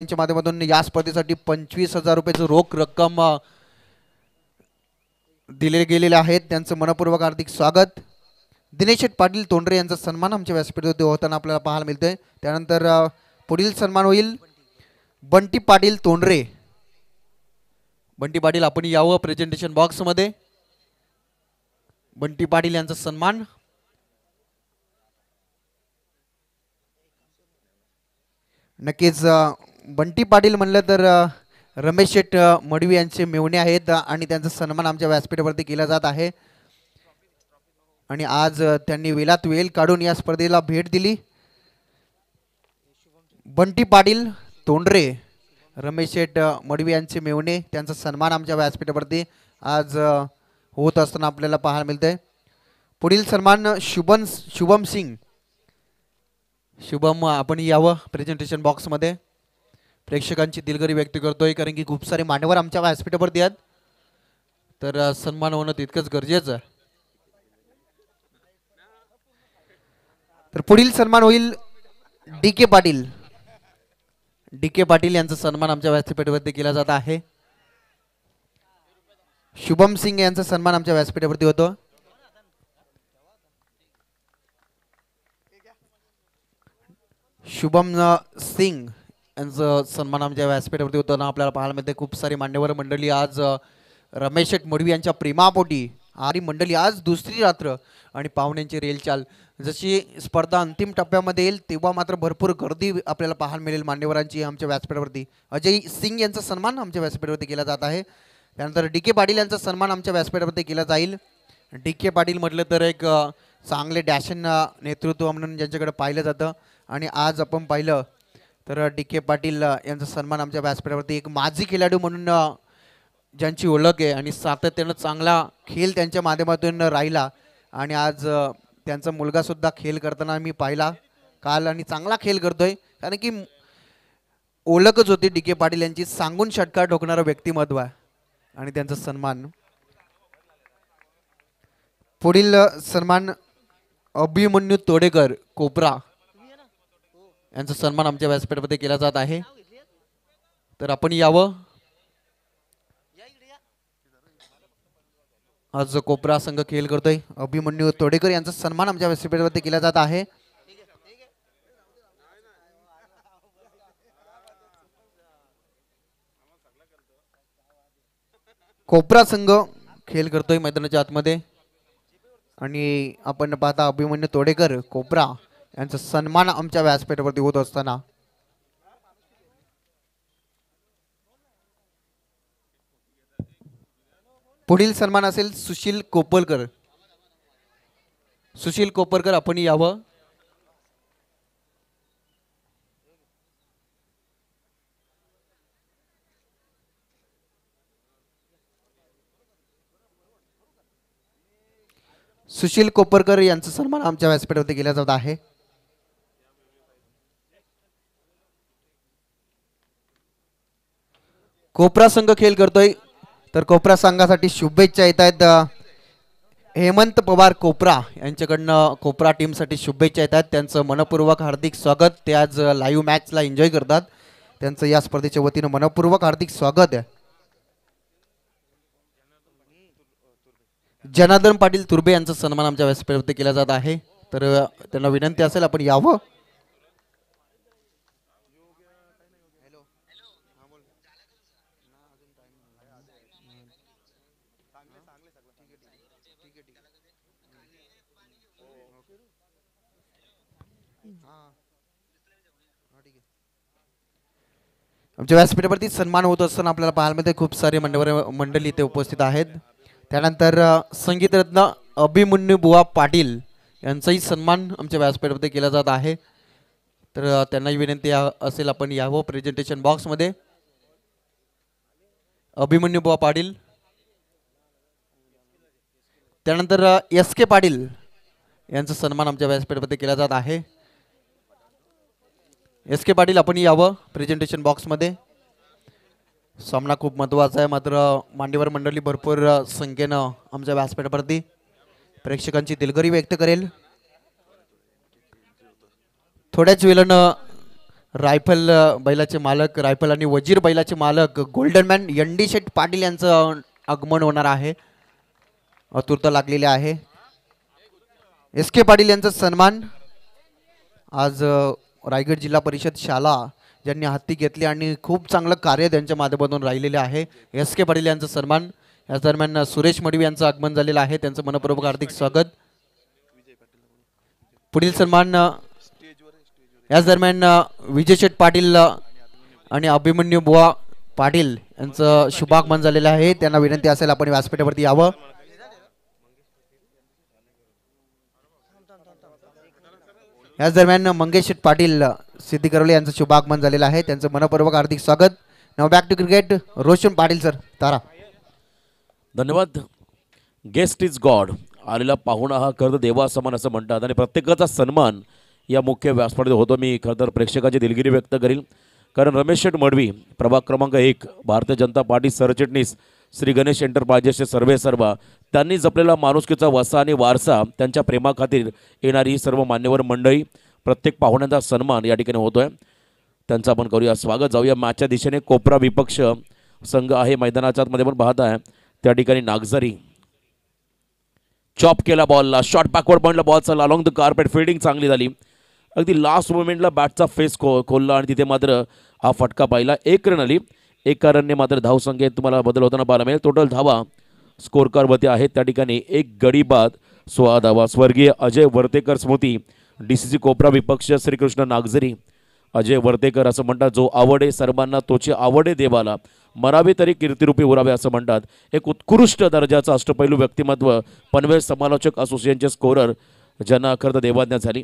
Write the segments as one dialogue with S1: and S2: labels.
S1: यांच्या माध्यमातून या स्पर्धेसाठी पंचवीस हजार रुपयाचं रोख रक्कम दिले गेलेले आहेत. त्यांचं मनपूर्वक हार्दिक स्वागत. दिनेश पाटील तोंडरे यांचा सन्मान आमच्या व्यासपीठ होताना आपल्याला पाहायला मिळतोय. त्यानंतर पुढील सन्मान होईल बंटी पाटील तोंडरे. बंटी पाटील आपण यावं प्रेझेंटेशन बॉक्समध्ये बंटी पाटील यांचा सन्मान. नक्कीच बंटी पाटील म्हणलं तर रमेश शेठ मडवी यांचे मेवणे आहेत आणि त्यांचा सन्मान आमच्या व्यासपीठावरती केला जात आहे. आणि आज त्यांनी वेलात वेल काढून या स्पर्धेला भेट दिली. बंटी पाटील तोंडरे रमेश शेठ मडवी यांचे मेवणे त्यांचा सन्मान आमच्या व्यासपीठावरती आज होत असताना आपल्याला पाहायला मिळतंय. पुढील सन्मान शुभम शुभम सिंग. शुभम आपण यावं प्रेझेंटेशन बॉक्समध्ये प्रेक्षकांची दिलगरी व्यक्त करतोय कारण की खूप सारे मान्यवर आमच्या व्यासपीठावरती आहेत तर सन्मान होणं तितकंच गरजेचं आहे. तर पुढील सन्मान होईल D K Patil. D K Patil यांचा सन्मान आमच्या व्यासपीठावरती केला जात आहे. शुभम सिंग यांचा सन्मान आमच्या व्यासपीठावरती होतो. शुभम सिंग. यांचं सन्मान आमच्या व्यासपीठावरती होताना आपल्याला पाहायला मिळते खूप सारी मान्यवर मंडळी आज रमेश शेठ मडवी यांच्या प्रेमापोटी आरी मंडळी आज दुसरी रात्र आणि पाहुण्यांची रेलचाल जशी स्पर्धा अंतिम टप्प्यामध्ये येईल तेव्हा मात्र भरपूर गर्दी आपल्याला पाहायला मिळेल मान्यवरांची आमच्या व्यासपीठावरती अजय सिंग यांचा सन्मान आमच्या व्यासपीठावरती केला जात आहे त्यानंतर डी के पाटील यांचा सन्मान आमच्या व्यासपीठावरती केला जाईल डी के पाटील म्हटलं तर एक चांगले डॅशन नेतृत्व म्हणून ज्यांच्याकडे पाहिलं जातं आणि आज आपण पाहिलं तर डी के पाटील यांचा सन्मान आमच्या व्यासपीठावरती एक माजी खेळाडू म्हणून ज्यांची ओळख आहे आणि सातत्यानं चांगला खेळ त्यांच्या माध्यमातून राहिला आणि आज त्यांचा मुलगासुद्धा खेळ करताना मी पाहिला. काल आणि चांगला खेळ करतोय. कारण की ओळखच होती डी के पाटील यांची. सांगून षटकार ठोकणारं व्यक्तिमत्व आहे आणि त्यांचा सन्मान. पुढील सन्मान अभिमन्यू तोडेकर कोपरा. यांचा सन्मान आमच्या व्यासपीठामध्ये केला जात आहे. तर आपण यावं. आज कोपरा संघ खेळ करतोय. अभिमन्यू तोडेकर यांचा सन्मान आमच्या व्यासपीठामध्ये केला जात आहे. कोपरा संघ खेळ करतोय मैदानाच्या आतमध्ये. आणि आपण पाहता अभिमन्यू तोडेकर कोपरा. यांचा सन्मान आमच्या व्यासपीठावरती होत असताना. पुढील सन्मान असेल सुशील कोपरकर. सुशील कोपरकर आपण यावं. सुशील कोपरकर यांचा सन्मान आमच्या व्यासपीठावरती केला जात आहे. कोपरा संघ खेळ करतोय. तर कोपरा संघासाठी शुभेच्छा येत आहेत. हेमंत पवार कोपरा यांच्याकडनं कोपरा टीमसाठी शुभेच्छा येत आहेत. त्यांचं मनपूर्वक हार्दिक स्वागत. ते आज लाईव्ह मॅचला एन्जॉय करतात. त्यांचं या स्पर्धेच्या वतीनं मनपूर्वक हार्दिक स्वागत. आहे जनार्दन पाटील तुर्बे यांचा सन्मान आमच्या व्यासपीठावरती केला जात आहे. तर त्यांना विनंती असेल आपण यावं. आमच्या व्यासपीठावरती सन्मान होत असताना आपल्याला पाहायला मिळते. खूप सारे मंडवर मंडळी इथे उपस्थित आहेत. त्यानंतर संगीतरत्न अभिमन्यू बुवा पाटील यांचाही सन्मान आमच्या व्यासपीठामध्ये केला जात आहे. तर त्यांनाही विनंती असेल आपण यावं प्रेझेंटेशन बॉक्समध्ये अभिमन्यू बुवा पाटील. त्यानंतर एस के पाटील यांचा सन्मान आमच्या व्यासपीठामध्ये केला जात आहे. एस के पाटील आपण यावं प्रेझेंटेशन बॉक्समध्ये सामना खूप महत्त्वाचा आहे मात्र मांडीवर मंडळी भरपूर संख्येनं आमच्या व्यासपीठावरती प्रेक्षकांची दिलगरी व्यक्त करेल. थोड्याच वेळानं रायफल बैलाचे मालक रायफल आणि वजीर बैलाचे मालक गोल्डन मॅन यंडी शेठ पाटील यांचं आगमन होणार आहे. आतुरता लागलेली आहे. एस के पाटील यांचा सन्मान आज रायगड जिल्हा परिषद शाळा ज्यांनी हाती घेतली आणि खूप चांगलं कार्य त्यांच्या माध्यमातून राहिलेले आहे. एस के पाटील यांचा सन्मान. याच दरम्यान सुरेश मडवी यांचं आगमन झालेलं आहे. त्यांचं मनपूर्वक हार्दिक स्वागत. पुढील सन्मान याच दरम्यान विजय शेठ पाटील आणि अभिमन्यू बुवा पाटील यांचं शुभागमन झालेलं आहे. त्यांना विनंती असेल आपण व्यासपीठावरती यावं. याच दरम्यान मंगेश पाटील सिद्धी करवले यांचं शुभागमन झालेलं आहे. त्यांचं मनपूर्वक हार्दिक स्वागत. नाव back to cricket Roshan Patil sir तारा.
S2: धन्यवाद. गेस्ट इज गॉड आलेला पाहुणा हा खरं तर देवासमान असं म्हणतात. आणि प्रत्येकाचा सन्मान या मुख्य व्यासपीठात होतो. मी खरं तर प्रेक्षकाची दिलगिरी व्यक्त करील कारण रमेश शेठ मडवी प्रभाग क्रमांक एक भारतीय जनता पार्टी सरचिटणीस श्री गणेश एंटरप्राइजेसचे सर्वे सर्व त्यांनी जपलेला माणुसकीचा वसा आणि वारसा त्यांच्या प्रेमाखातीर येणारी ही सर्व मान्यवर मंडळी प्रत्येक पाहुण्यांचा सन्मान या ठिकाणी होतो आहे त्यांचं आपण करूया स्वागत. जाऊया मॅचच्या दिशेने कोपरा विपक्ष संघ आहे मैदानाच्या आतमध्ये पण पाहत आहे. त्या ठिकाणी नागझरी. चॉप केला बॉलला शॉर्ट बॅकवर्ड पॉईंटला बॉल चालला. अलॉंग द कार्पेट फिल्डिंग चांगली झाली. अगदी लास्ट मुवमेंटला बॅटचा फेस खो खोलला आणि तिथे मात्र हा फटका पाहिला. एक रन आली. एका रनने मात्र धावसंख्येत तुम्हाला बदल होताना पाहायला मिळेल. टोटल धावा स्कोर कार्डवरती आहेत. त्या ठिकाणी एक गडी बाद सोळा धावा. स्वर्गीय अजय वर्तेकर स्मृती डी सी सी कोपरा विपक्ष श्रीकृष्ण नागझरी. अजय वर्तेकर असं म्हणतात जो आवडे सर्वांना तोचे आवडे देवाला मरावे तरी कीर्तिरूपी उरावे असं म्हणतात. एक उत्कृष्ट दर्जाचं अष्टपैलू व्यक्तिमत्व पनवेल समालोचक असोसिएशनचे स्कोरर ज्यांना खरं तर देवाज्ञा झाली.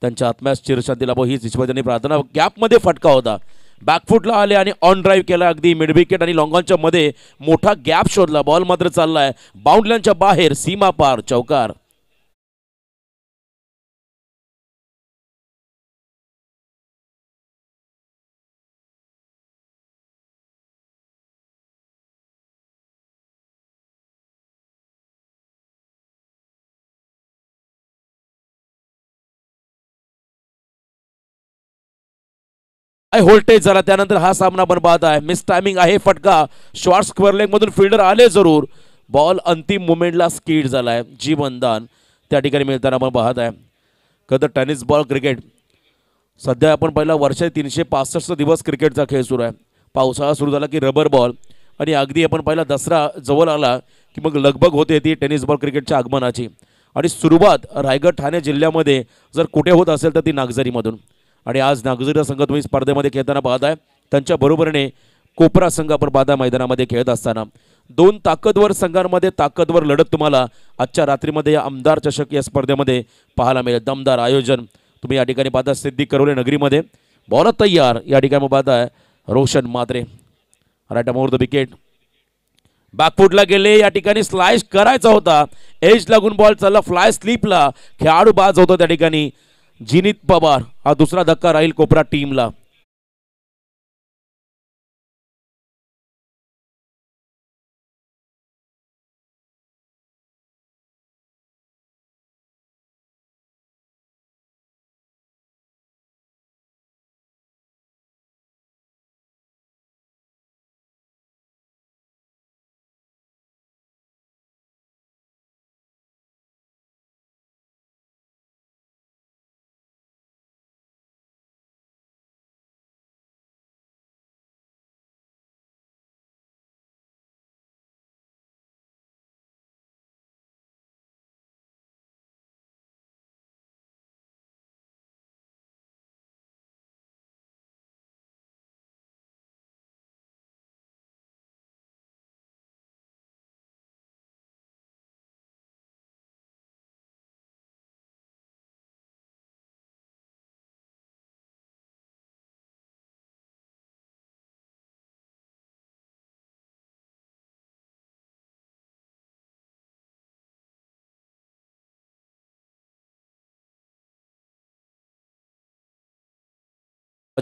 S2: त्यांच्या आत्म्यास चिरशांती लाभो. हीच ईश्वरजनी प्रार्थना. गॅपमध्ये फटका होता. बॅकफुटला आले आणि ऑन ड्राईव्ह केला अगदी मिडविकेट आणि लॉंगॉनच्या मध्ये मोठा गॅप शोधला. बॉल मात्र चाललाय. बाउंडल्यांच्या बाहेर सीमा पार चौकार. आहे व्होल्टेज झाला त्यानंतर हा सामना बनबाद आहे. मिस टायमिंग आहे फटका. शॉर्ट स्क्वेअर लेग मधून फिल्डर आले जरूर. बॉल अंतिम मुमेंटला झाला झालाय. जीवनदान त्या ठिकाणी मिळताना आपण पाहत आहे. खरं तर टेनिस बॉल क्रिकेट सध्या आपण पहिला वर्षात तीनशे पासष्ट दिवस क्रिकेटचा खेळ सुरू आहे. पावसाळा सुरू झाला की रबर बॉल आणि अगदी आपण पहिला दसरा जवळ आला की मग लगबग होते ती टेनिस बॉल क्रिकेटच्या आगमनाची. आणि सुरुवात रायगड ठाणे जिल्ह्यामध्ये जर कुठे होत असेल तर ती नागझरीमधून. आणि आज नागझिरा संघ तुम्ही स्पर्धेमध्ये खेळताना पाहताय. त्यांच्या बरोबरीने कोपरा संघ आपण पाहता मैदानामध्ये खेळत असताना. दोन ताकदवर संघांमध्ये ताकदवर लढत तुम्हाला आजच्या रात्रीमध्ये या आमदार चषक या स्पर्धेमध्ये पाहायला मिळेल. दमदार आयोजन तुम्ही या ठिकाणी पाहता सिद्धी करवले नगरीमध्ये. बॉल तयार या ठिकाणी पाहताय Roshan Matre. Right arm over the wicket बॅकफुटला गेले या ठिकाणी स्लाइस करायचा होता. एज लागून बॉल चालला फ्लाय स्लिपला खेळाडू बाज होतो त्या ठिकाणी. जिनित पवार हा दुसरा धक्का राहील कोपरा टीमला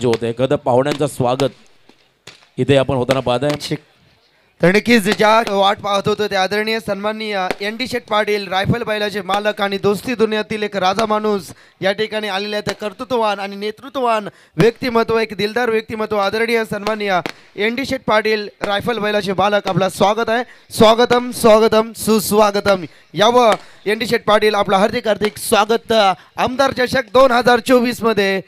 S2: होते एखादं पाहुण्यांचं स्वागत. इथे आपण होताना पाहत आहे
S3: तर नक्कीच ज्या वाट पाहत होतो ते आदरणीय सन्माननीय N D Sheth Patil rifle बैलाचे मालक आणि दोस्ती दुनियातील एक राजा माणूस या ठिकाणी आलेले आहेत. कर्तृत्ववान आणि नेतृत्ववान व्यक्तिमत्व एक दिलदार व्यक्तिमत्व आदरणीय सन्माननीय N D Sheth Patil rifle बैलाचे मालक. आपला स्वागत आहे. स्वागतम स्वागतम सुस्वागतम. यावं एन डी शेठ पाटील आपलं हार्दिक हार्दिक स्वागत. आमदार चषक दोन हजार चोवीसमध्ये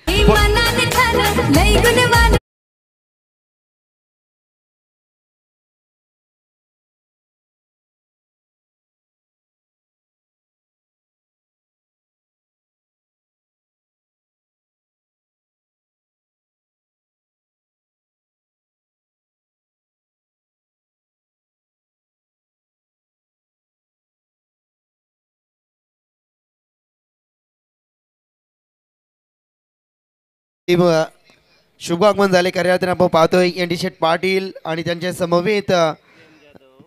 S3: शुभागमन झाले. कार्यातून आपण पाहतोय एन डी शेठ पाटील आणि त्यांच्या समवेत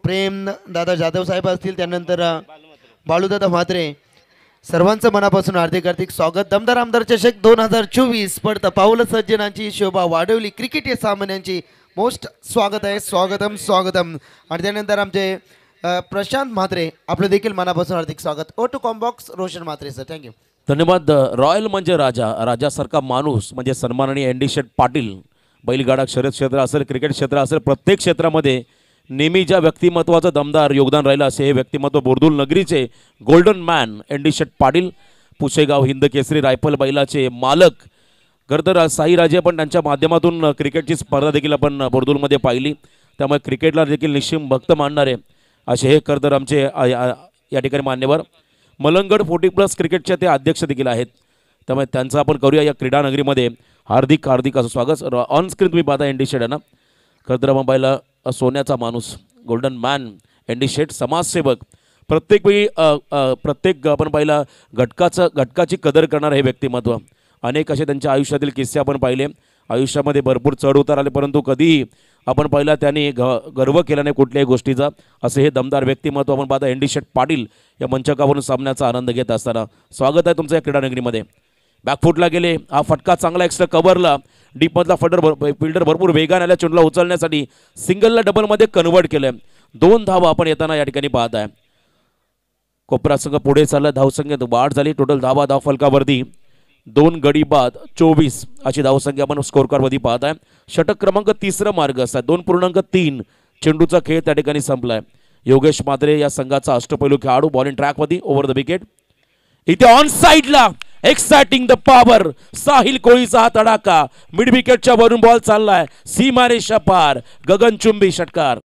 S3: प्रेम दादा जाधव साहेब असतील त्यानंतर बाळूदादा म्हात्रे. सर्वांचं मनापासून हार्दिक हार्दिक स्वागत. दमदार आमदार चषक दोन हजार चोवीस पडतं पाऊल सज्जनांची शोभा वाढवली. क्रिकेट या सामन्यांची मोस्ट स्वागत आहे. स्वागतम स्वागतम. आणि त्यानंतर आमचे प्रशांत म्हात्रे आपलं देखील मनापासून हार्दिक स्वागत. O two combox Roshan Mhatre sir thank you
S2: धन्यवाद रॉयल म्हणजे राजा राजासारखा माणूस म्हणजे सन्माननीय एन डी पाटील. बैलगाडा शर्यत क्षेत्र असेल क्रिकेट क्षेत्र असेल प्रत्येक क्षेत्रामध्ये नेहमी ज्या व्यक्तिमत्वाचं दमदार योगदान राहिलं असे हे व्यक्तिमत्व Bordul नगरीचे golden man N D Patil Pushegaon Hind Kesari rifle बैलाचे मालक खरं साईराजे पण त्यांच्या माध्यमातून क्रिकेटची स्पर्धा देखील आपण बोर्दुलमध्ये पाहिली. त्यामुळे क्रिकेटला देखील निश्चिम भक्त मानणारे असे हे खरं तर आमचे या ठिकाणी मान्यवर. मलंगड फोर्टी प्लस क्रिकेटचे ते अध्यक्ष देखील आहेत. त्यामुळे त्यांचं आपण करूया या क्रीडा नगरीमध्ये. हार्दिक हार्दिक असं स्वागत. ऑन स्क्रीन तुम्ही पाहता एनडी शेड ना. खरं तर आपण पाहिलं सोन्याचा माणूस गोल्डन मॅन एनडी शेट समाजसेवक. प्रत्येक वेळी प्रत्येक आपण पाहिला घटकाचं घटकाची कदर करणारं हे व्यक्तिमत्व. अनेक असे त्यांच्या आयुष्यातील किस्से आपण पाहिले. आयुष्यामध्ये भरपूर चढ उतार आले परंतु कधीही आपण पहिला त्यांनी ग गर्व केला नाही कुठल्याही गोष्टीचा. असे हे दमदार व्यक्तिमत्व आपण पाहता एन शेट पाटील या मंचकावरून सामन्याचा आनंद घेत असताना. स्वागत आहे तुमचं या क्रीडानगरीमध्ये. बॅकफुटला गेले. हा फटका चांगला एक्स्ट्रा कव्हरला डीपमधला फटर भर फिल्डर भरपूर वेगाने आल्या चेंडूला उचलण्यासाठी. सिंगलला डबलमध्ये कन्वर्ट केलं दोन धावा आपण येताना या ठिकाणी पाहत आहे कोपरा संघ पुढे चालला. धावसंख्येत वाढ झाली. टोटल धावा धाव फलकावरती. दोन गडी बाद चोवीस अशी धावसंख्या आपण स्कोरकारमध्ये पाहत आहे. षटक क्रमांक तिसरा मार्ग असा दोन पूर्णांक तीन. चेंडूचा खेळ त्या ठिकाणी संपलाय. योगेश मात्रे या संघाचा अष्टपैलू खेळाडू. बॉलिंग ट्रॅकमध्ये ओव्हर द विकेट इथे ऑन साईडला एक्साइटिंग द पॉवर साहिल कोळीचा हा तडाखा. मिड विकेटच्या वरून बॉल चाललाय. सीमारेषा पार. गगनचुंबी षटकार.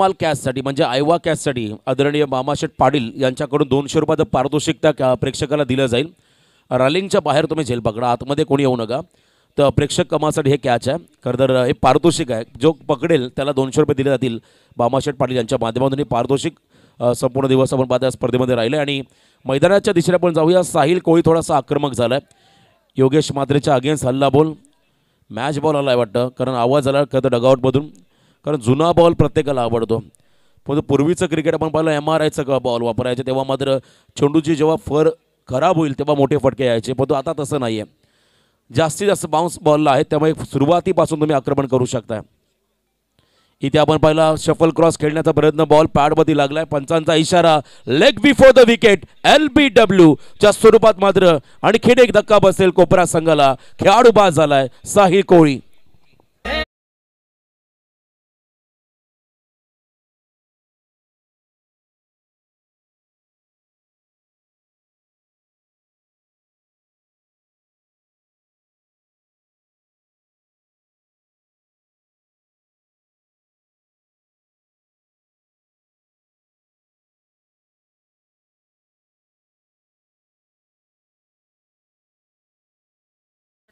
S2: यवतमाल कॅचसाठी म्हणजे आयवा कॅससाठी आदरणीय मामाशेठ पाटील यांच्याकडून दोनशे रुपयाचं पारितोषिक त्या प्रेक्षकाला दिलं जाईल. रॅलिंगच्या बाहेर तुम्ही झेल पकडा आतमध्ये कोणी येऊ नका. तर प्रेक्षक कमासाठी हे कॅच आहे. खरं तर हे पारितोषिक आहे. जो पकडेल त्याला दोनशे रुपये दिले जातील. बामाशेठ पाटील यांच्या माध्यमातून हे पारितोषिक संपूर्ण दिवस आपण पाहता या स्पर्धेमध्ये राहिले. आणि मैदानाच्या दिशेने आपण जाऊया. साहिल कोळी थोडासा आक्रमक झाला आहे योगेश मात्रेच्या अगेन्स्ट हल्ला बोल मॅच बॉल आला आहे वाटतं. कारण आवाज आला खरं तर डगआउटमधून कारण जुना बॉल प्रत्येकाला आवडतो. पण पूर्वीचं क्रिकेट आपण पाहिलं एम आर आयचं बॉल वापरायचे तेव्हा मात्र चेंडूची जेव्हा फर खराब होईल तेव्हा मोठे फटके यायचे पण तो आता तसं नाही आहे जास्तीत जास्त बाउन्स बॉलला आहे त्यामुळे सुरुवातीपासून तुम्ही आक्रमण करू शकता इथे आपण पाहिला शफल क्रॉस खेळण्याचा प्रयत्न बॉल पॅडमध्ये लागलाय पंचांचा इशारा leg before the wicket L B W च्या स्वरूपात मात्र आणखीन एक धक्का बसेल कोपरा संघाला. खेळाडू बाद झालाय साहिल कोळी.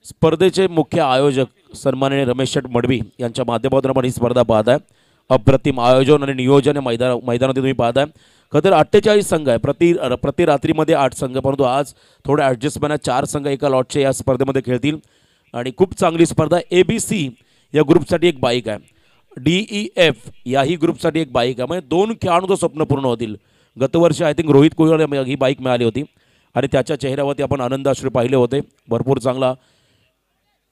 S2: स्पर्धेचे मुख्य आयोजक सन्माननीय रमेश शेठ मडवी यांच्या माध्यमातून आपण ही स्पर्धा पाहत आहे. अप्रतिम आयोजन आणि नियोजन या मैदान मैदानात तुम्ही पाहताय खरं तर अठ्ठेचाळीस संघ आहे. प्रति प्रति रात्रीमध्ये आठ संघ परंतु आज थोड्या ॲडजस्टमेंट आहे. चार संघ एका लॉटचे या स्पर्धेमध्ये खेळतील. आणि खूप चांगली स्पर्धा ए बी सी या ग्रुपसाठी एक बाईक आहे. डी ई एफ याही ग्रुपसाठी एक बाईक आहे. म्हणजे दोन खेळाडूचं स्वप्न पूर्ण होतील. गतवर्षी आय थिंक रोहित कोहलीला ही बाईक मिळाली होती. आणि त्याच्या चेहऱ्यावरती आपण आनंदाश्रू पाहिले होते. भरपूर चांगला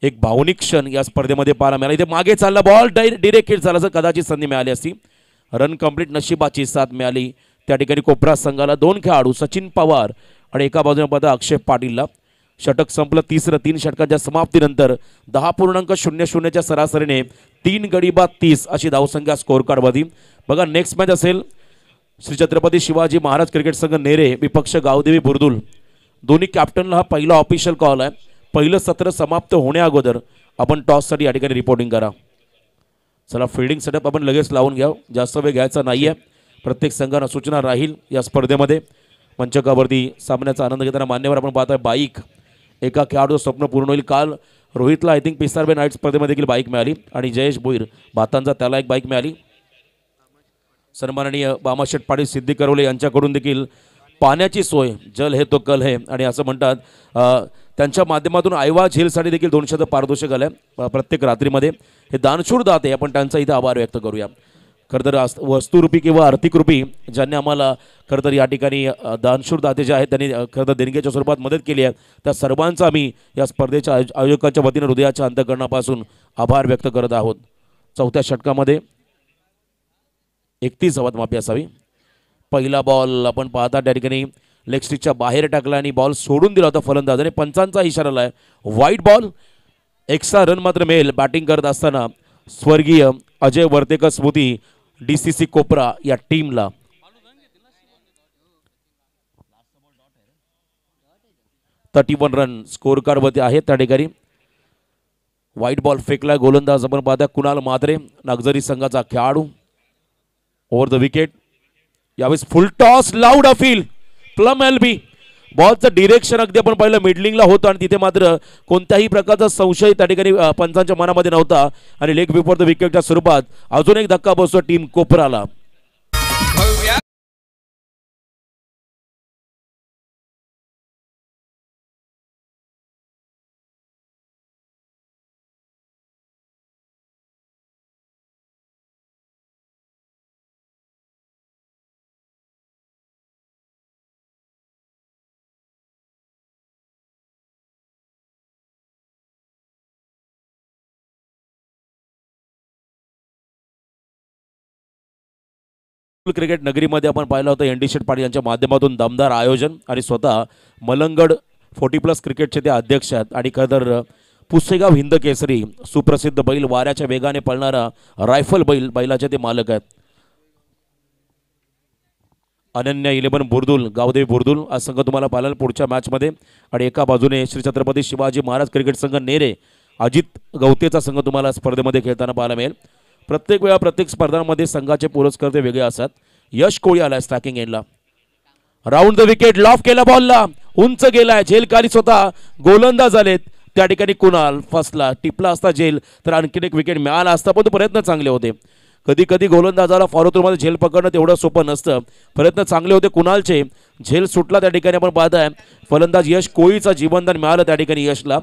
S2: एक भावनिक क्षण या स्पर्धेमध्ये पाहायला मिळाला. इथे मागे चालला बॉल डिरेक्ट हिट झाला असं कदाचित संधी मिळाली असती. रन कंप्लीट नशिबाची साथ मिळाली. त्या ठिकाणी कोपरा संघाला दोन खेळाडू सचिन पवार आणि एका बाजूने पदा अक्षय पाटीलला. षटक संपलं तिसरं तीन षटकाच्या समाप्तीनंतर दहा पूर्णांक शून्य शून्यच्या सरासरीने तीन गडी बाद तीस अशी धावसंख्या स्कोअर कार्डमध्ये बघा नेक्स्ट मॅच असेल. श्री छत्रपती शिवाजी महाराज क्रिकेट संघ नेरे विपक्ष गावदेवी बुरदुल. दोन्ही कॅप्टनला हा पहिला ऑफिशियल कॉल आहे. पहिलं सत्र समाप्त होण्याअगोदर आपण टॉससाठी या ठिकाणी रिपोर्टिंग करा. चला फिल्डिंग सेटअप आपण लगेच लावून घ्या. जास्त वेळ घ्यायचा नाही आहे प्रत्येक संघानं सूचना राहील या स्पर्धेमध्ये. मंचकावरती सामन्याचा आनंद घेताना मान्यवर आपण पाहतोय बाईक. एका खेळाडूचं स्वप्न पूर्ण होईल. काल रोहितला आय थिंक पिस्तारबे नाईट स्पर्धेमध्ये देखील बाईक मिळाली आणि जयेश भोईर भातांचा त्याला एक बाईक मिळाली. सन्माननीय बामाशेठ पाटील सिद्धी करवले यांच्याकडून देखील पाण्याची सोय जल हे तो कल हे आणि असं म्हणतात त्यांच्या माध्यमातून आयवा झेलसाठी देखील दोनशे पारितोषिक आलं आहे प्रत्येक रात्रीमध्ये. हे दानशूर दाते आपण त्यांचा इथं आभार व्यक्त करूया. खरं तर वस्तुरूपी किंवा आर्थिक रूपी ज्यांनी आम्हाला खरं तर या ठिकाणी दानशूर दाते जे आहेत त्यांनी खरं तर देणगीच्या स्वरूपात मदत केली आहे. त्या सर्वांचा आम्ही या स्पर्धेच्या आयोज- आयोजकांच्या वतीने हृदयाच्या अंतकरणापासून आभार व्यक्त करत आहोत. चौथ्या षटकामध्ये एकतीस धावात माफी असावी. पहिला बॉल आपण पाहता त्या ठिकाणी लेगस्टिकच्या बाहेर टाकला आणि बॉल सोडून दिला होता फलंदाजाने. पंचांचा इशारा आलाय. व्हाईट बॉल एक्स्ट्रा रन मात्र मिळेल बॅटिंग करत असताना स्वर्गीय अजय वर्तेकर स्मृती डी सी सी कोपरा या टीमला थर्टी वन रन स्कोर कार्डवरती आहेत त्या ठिकाणी. व्हाईट बॉल फेकला गोलंदाज आपण पाहता कुणाल मात्रे नागझरी संघाचा खेळाडू. ओव्हर द विकेट यावेळेस full toss loud appeal plumb L B बॉलचं direction अगदी आपण पाहिलं मिडलिंगला होतं आणि तिथे मात्र कोणत्याही प्रकारचा संशय त्या ठिकाणी पंचांच्या मनामध्ये नव्हता. आणि लेग बिफोर द विकेटच्या स्वरूपात अजून एक धक्का बसतो टीम कोपराला. क्रिकेट नगरीमध्ये आपण पाहिलं होतं. एन डी शेट यांच्या माध्यमातून दमदार आयोजन आणि स्वतः मलंगड फोर्टी प्लस क्रिकेटचे ते अध्यक्ष आहेत. आणि खरं पुसेगाव हिंद केसरी सुप्रसिद्ध बैल वाऱ्याच्या वेगाने पळणारा रायफल बैल बैलाचे ते मालक आहेत. अनन्या इलेवन बुर्दुल गावदेवी बुर्दुल हा संघ तुम्हाला पाहिला पुढच्या मॅचमध्ये. आणि एका बाजूने श्री छत्रपती शिवाजी महाराज क्रिकेट संघ नेरे अजित गवतेचा संघ तुम्हाला स्पर्धेमध्ये खेळताना पाहायला मिळेल. प्रत्येक वेळा प्रत्येक स्पर्धांमध्ये संघाचे पुरस्कर्ते वेगळे असतात. यश कोळी आलाय स्टॅकिंग एंडला राऊंड द विकेट लॉफ केला बॉलला उंच गेलाय झेलकारी स्वतः. गोलंदाज आलेत. त्या ठिकाणी कुणाल फसला टिपला असता झेल तर आणखीन एक विकेट मिळाला असता पण प्रयत्न चांगले होते. कधी कधी गोलंदाजाला फॉलो थ्रूमध्ये झेल पकडणं तेवढं सोपं नसतं. प्रयत्न चांगले होते कुणालचे. झेल सुटला त्या ठिकाणी आपण पाहताय फलंदाज यश कोळीचा जीवनदान मिळालं त्या ठिकाणी यशला.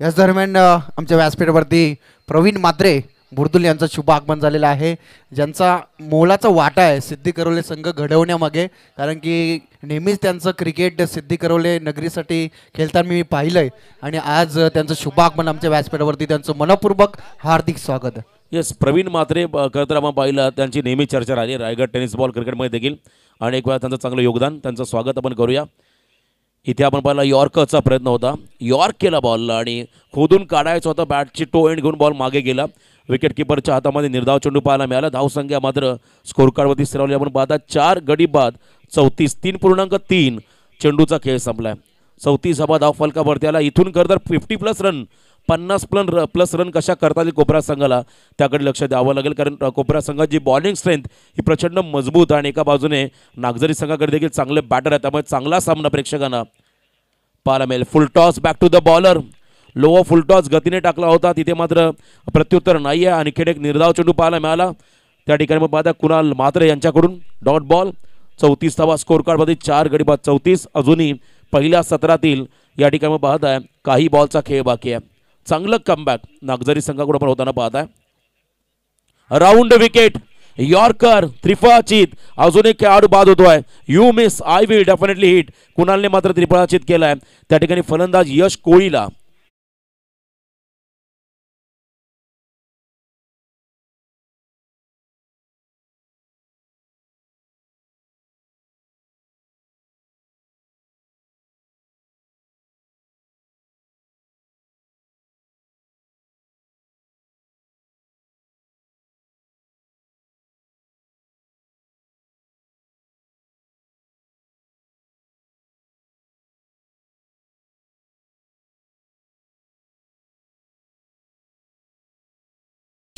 S1: याच दरम्यान आमच्या व्यासपीठावरती प्रवीण मात्रे बुर्दुल यांचं शुभ आगमन झालेलं आहे. ज्यांचा मोलाचा वाटा आहे सिद्धी करवले संघ घडवण्यामागे कारण की नेहमीच त्यांचं क्रिकेट सिद्धी करवले नगरीसाठी खेळताना मी पाहिलं आहे आणि आज त्यांचं शुभ आगमन आमच्या व्यासपीठावरती त्यांचं मनपूर्वक हार्दिक स्वागत.
S2: येस प्रवीण मात्रे खरं तर आपण पाहिलं त्यांची नेहमी चर्चा राहिली. रायगड टेनिस बॉल क्रिकेटमध्ये देखील आणि एक वेळा त्यांचं चांगलं योगदान त्यांचं स्वागत आपण करूया. इथे आपण पाहिला यॉर्कचा प्रयत्न होता. यॉर्क केला बॉलला आणि खोदून काढायचा होता बॅटची टो एंड घेऊन बॉल मागे गेला. विकेट किपरच्या हातामध्ये निर्धाव चेंडू पाहायला मिळाला. धावसंख्या मात्र स्कोर कार्डवरती स्थिरावली. आपण पाहता चार गडी बाद चौतीस तीन पूर्णांक तीन चेंडूचा खेळ संपलाय. चौतीस हवा धाव फलकावरती आला. इथून खरं तर फिफ्टी प्लस रन पन्नास प्लन र प्लस रन कशा करता येईल कोपरा संघाला त्याकडे लक्ष द्यावं लागेल. कारण कोपरा संघाची बॉलिंग स्ट्रेंथ ही प्रचंड मजबूत आणि एका बाजूने नागझरी संघाकडे देखील चांगले बॅटर आहे त्यामुळे चांगला सामना प्रेक्षकांना पाहायला मिळेल. Full toss back to the bowler low full toss गतीने टाकला होता. तिथे मात्र प्रत्युत्तर नाही आहे आणि खेळ एक निर्धाव चेंडू पाहायला मिळाला. त्या ठिकाणी मग पाहता कुणाल मात्रे यांच्याकडून. डॉट बॉल चौतीस धावा स्कोर कार्डमध्ये चार गडी बाद चौतीस. अजूनही पहिल्या सत्रातील या ठिकाणी मग पाहत आहे काही बॉलचा खेळ बाकी आहे. चांगलं कमबॅक नागझरी संघाकडून आपण होताना पाहत आहे राऊंड विकेट यॉर्कर त्रिफळाचित. अजून एक खेळाडू बाद होतोय. You miss I will definitely hit कुणालने मात्र त्रिफळाचित केलाय. त्या ठिकाणी फलंदाज यश कोळीला.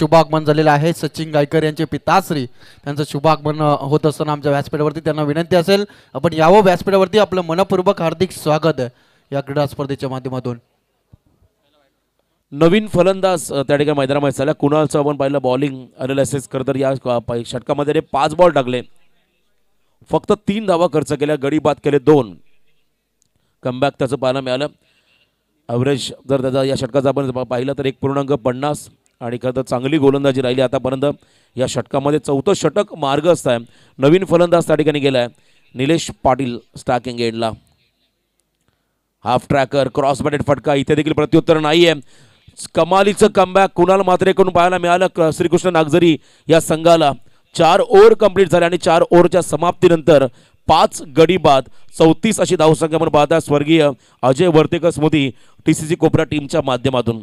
S1: शुभागमन झालेलं आहे. सचिन गायकर यांचे पिताश्री त्यांचं शुभागमन होत असताना आमच्या व्यासपीठावरती त्यांना विनंती असेल. आपण यावं व्यासपीठावरती आपलं मनपूर्वक हार्दिक स्वागत आहे या क्रीडा स्पर्धेच्या माध्यमातून.
S2: नवीन फलंदाज त्या ठिकाणी मैदानामध्ये झाला कुणालचं आपण पाहिलं बॉलिंग अनालिसिस करत तर या षटकामध्ये पाच बॉल टाकले. फक्त तीन धावा खर्च केल्या गडी बाद केले दोन. कमबॅक त्याचं पाहायला मिळालं. ॲव्हरेज जर त्याचा या षटकाचा आपण पाहिलं तर एक पूर्णांक पन्नास. आणि खरं तर चांगली गोलंदाजी राहिली आतापर्यंत. या षटकामध्ये चौथं षटक मार्ग आहे. नवीन फलंदाज त्या ठिकाणी गेला आहे निलेश पाटील स्टाकिंग एंडला हाफ ट्रॅकर क्रॉस बॅटेड फटका. इथे देखील प्रत्युत्तर नाही आहे कमालीचं कमबॅक कुणाल मात्रेकडून पाहायला मिळालं? श्रीकृष्ण नागझरी या संघाला. चार ओव्हर कंप्लीट झाले आणि चार ओव्हरच्या समाप्तीनंतर पाच गडी बाद. चौतीस अशी धावसंख्या म्हणून पाहता स्वर्गीय अजय वर्तेकर स्मृती टी सी सी कोपरा टीमच्या माध्यमातून.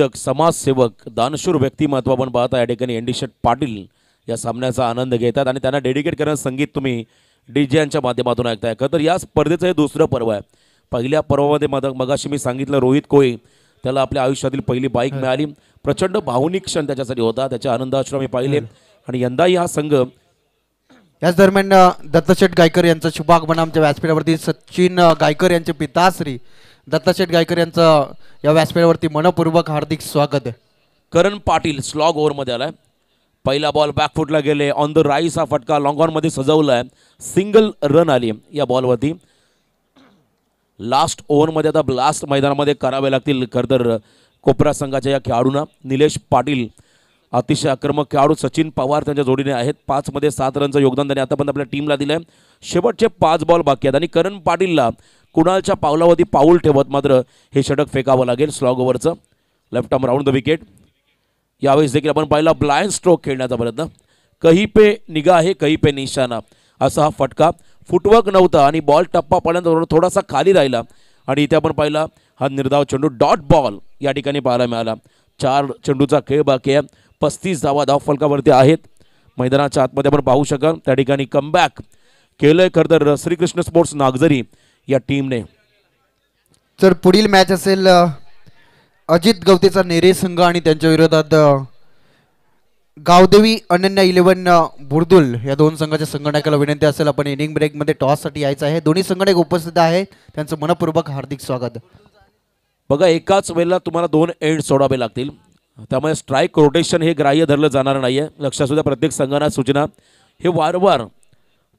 S2: जग समाजसेवक दानशूर व्यक्तिमत्व आपण पाहता या ठिकाणी एन डी शेट पाटील या सामन्याचा आनंद घेतात आणि त्यांना डेडिकेट करण्याचं संगीत तुम्ही डी जे यांच्या माध्यमातून ऐकताय. खरं तर या स्पर्धेचं हे दुसरं पर्व आहे. पहिल्या पर्वामध्ये मग मगाशी मी सांगितलं रोहित कोळी त्याला आपल्या आयुष्यातील पहिली बाईक मिळाली. प्रचंड भावनिक क्षण त्याच्यासाठी होता. त्याचे आनंदाश्रू मी पाहिले. आणि यंदाही हा संघ
S1: याच दरम्यान दत्तशेठ गायकर यांचं शुभागमन आमच्या व्यासपीठावरती. सचिन गायकर यांचे पिताश्री दत्ताशेठ गायकर यांचं या व्यासपीठावरती मनपूर्वक हार्दिक स्वागत आहे.
S2: करण पाटील स्लॉग ओव्हरमध्ये आलाय. पहिला बॉल बॅकफुटला गेले. ऑन द राईस हा फटका लॉंग ऑनमध्ये सजवला आहे सिंगल रन आली या बॉलवरती लास्ट ओव्हरमध्ये आता ब्लास्ट मैदानामध्ये करावे लागतील खरं तर कोपरा संघाच्या या खेळाडूंना. निलेश पाटील अतिशय आक्रमक खेळाडू. सचिन पवार त्यांच्या जोडीने आहेत. पाचमध्ये सात रनचं योगदान त्यांनी आतापर्यंत आपल्या टीमला दिलं आहे शेवटचे पाच बॉल बाकी आहेत. आणि करण पाटीलला कुणालच्या पावलावरती पाऊल ठेवत मात्र हे षटक फेकावं लागेल slog ओव्हरचं left arm round the wicket यावेळेस देखील आपण पाहिला ब्लाइंड स्ट्रोक खेळण्याचा प्रयत्न. कही पे निगा आहे कही पे निशाणा. असा हा फटका. फुटवर्क नव्हता आणि बॉल टप्पा पडल्यानंतर थोडासा खाली राहिला. आणि इथे आपण पाहिला हा निर्धाव चेंडू डॉट बॉल या ठिकाणी पाहायला मिळाला. चार चेंडूचा खेळ बाकी आहे. पस्तीस धावा धाव फलकावरती आहेत. मैदानाच्या आतमध्ये आपण पाहू शकाल त्या ठिकाणी कमबॅक केलंय खरं तर श्रीकृष्ण स्पोर्ट्स नागझरी. या टीमने.
S1: तर पुढील मॅच असेल अजित गवतेचा नेरे संघ आणि त्यांच्या विरोधात गावदेवी अनन्या इलेव्हन बुर्दुल या दोन संघाच्या संघटनाकाला विनंती असेल आपण इनिंग ब्रेकमध्ये टॉससाठी यायचं आहे. दोन्ही संघटक उपस्थित आहेत त्यांचं मनपूर्वक हार्दिक स्वागत.
S2: बघा एकाच वेळेला तुम्हाला दोन एंड सोडावे लागतील. त्यामुळे स्ट्राईक रोटेशन हे ग्राह्य धरलं जाणार नाही आहे लक्षात सुद्धा प्रत्येक संघाना सूचना. हे वारंवार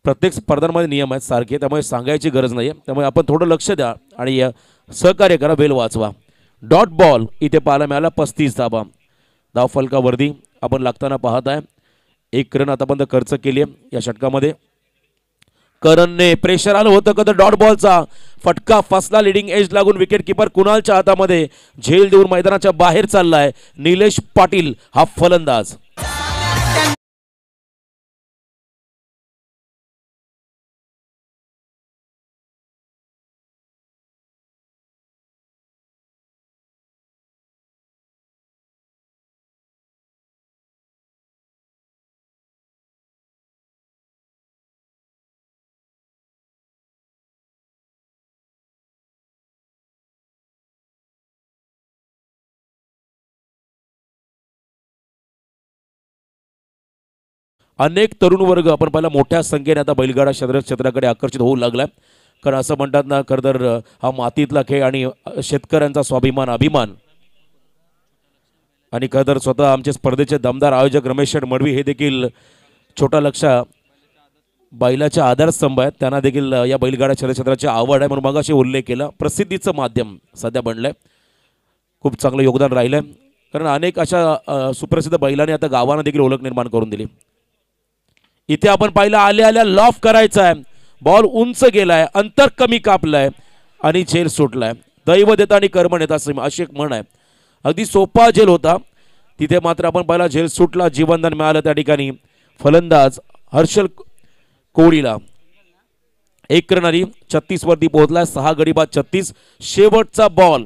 S2: प्रत्येक स्पर्धांमध्ये नियम आहेत सारखे. त्यामुळे सांगायची गरज नाही आहे त्यामुळे आपण थोडं लक्ष द्या आणि सहकार्य करा वेल वाचवा. डॉट बॉल इथे पाहायला मिळाला पस्तीस धाबा. धावफलकावरती आपण लागताना पाहत आहे. एक रन आतापर्यंत खर्च केली आहे या षटकामध्ये. करणने प्रेशर आलं होतं का तर डॉट बॉलचा? फटका फसला लिडिंग एज लागून विकेट किपर कुणालच्या हातामध्ये? झेल देऊन मैदानाच्या बाहेर चाललाय. निलेश पाटील हा फलंदाज. अनेक तरुण वर्ग आपण पाहिला मोठ्या संख्येने आता बैलगाडा क्षेत्र क्षेत्राकडे आकर्षित होऊ लागला कारण असं म्हणतात ना खरं तर हा मातीतला खेळ आणि शेतकऱ्यांचा स्वाभिमान अभिमान. आणि खरं तर स्वतः आमचे स्पर्धेचे दमदार आयोजक रमेश शेठ मडवी हे देखील छोटा लक्षा बैलाच्या आधारस्तंभ आहेत. त्यांना देखील या बैलगाडा शरीर क्षेत्राची आवड आहे म्हणून मगाशी उल्लेख केला. प्रसिद्धीचं माध्यम सध्या बनलंय. खूप चांगलं योगदान राहिलंय. कारण अनेक अशा सुप्रसिद्ध बैलांनी आता गावांना देखील ओळख निर्माण करून दिली. इथे आपण पाहिलं आल्या आल्या लॉफ करायचा आहे बॉल उंच गेलाय अंतर कमी कापलंय आणि झेल सुटलाय. दैव देता आणि कर्म नेता अशी एक म्हण आहे. अगदी सोपा झेल होता. तिथे मात्र आपण पाहिला झेल सुटला जीवनदान मिळालं त्या ठिकाणी. फलंदाज हर्षल कोळीला एक रन छत्तीस वरती पोहोचला सहा गडीबाद छत्तीस. शेवटचा बॉल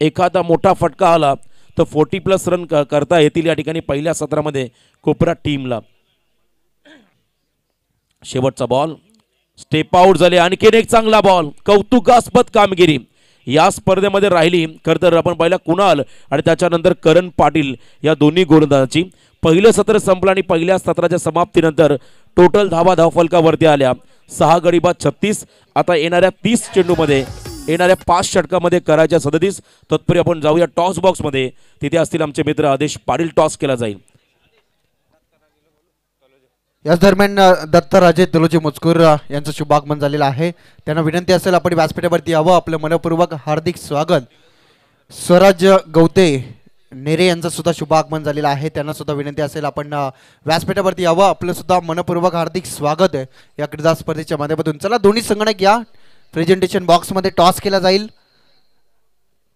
S2: एखादा मोठा फटका आला तर फोर्टी प्लस रन क- करता येतील या ठिकाणी पहिल्या सत्रामध्ये कोपरा टीमला शेवटचा बॉल स्टेप आउट झाले. आणखीन एक चांगला बॉल कौतुकास्पद कामगिरी. या स्पर्धेमध्ये राहिली. खरं तर आपण पाहिला कुणाल आणि त्याच्यानंतर करण पाटील या दोन्ही गोलंदाजाची. पहिलं सत्र संपलं आणि पहिल्या सत्राच्या समाप्तीनंतर टोटल धावा धावफलकावरती आल्या. सहा गडीबा छत्तीस. आता येणाऱ्या तीस चेंडूमध्ये येणाऱ्या पाच षटकामध्ये करायच्या सदतीस. तत्पूर्वी आपण जाऊया टॉस बॉक्समध्ये तिथे असतील आमचे मित्र आदेश पाटील टॉस केला जाईल.
S1: याच दरम्यान दत्तराजे तलोजी मुचकूर यांचं शुभागमन झालेलं आहे. त्यांना विनंती असेल आपण व्यासपीठावरती यावं. आपलं मनपूर्वक हार्दिक स्वागत. स्वराज गवते नेरे यांचं सुद्धा शुभागमन झालेलं आहे. त्यांना सुद्धा विनंती असेल आपण व्यासपीठावरती यावं. आपलं सुद्धा मनपूर्वक हार्दिक स्वागत आहे. या क्रीडा स्पर्धेच्या माध्यमातून. चला दोन्ही संगणक या प्रेझेंटेशन बॉक्समध्ये टॉस केला जाईल.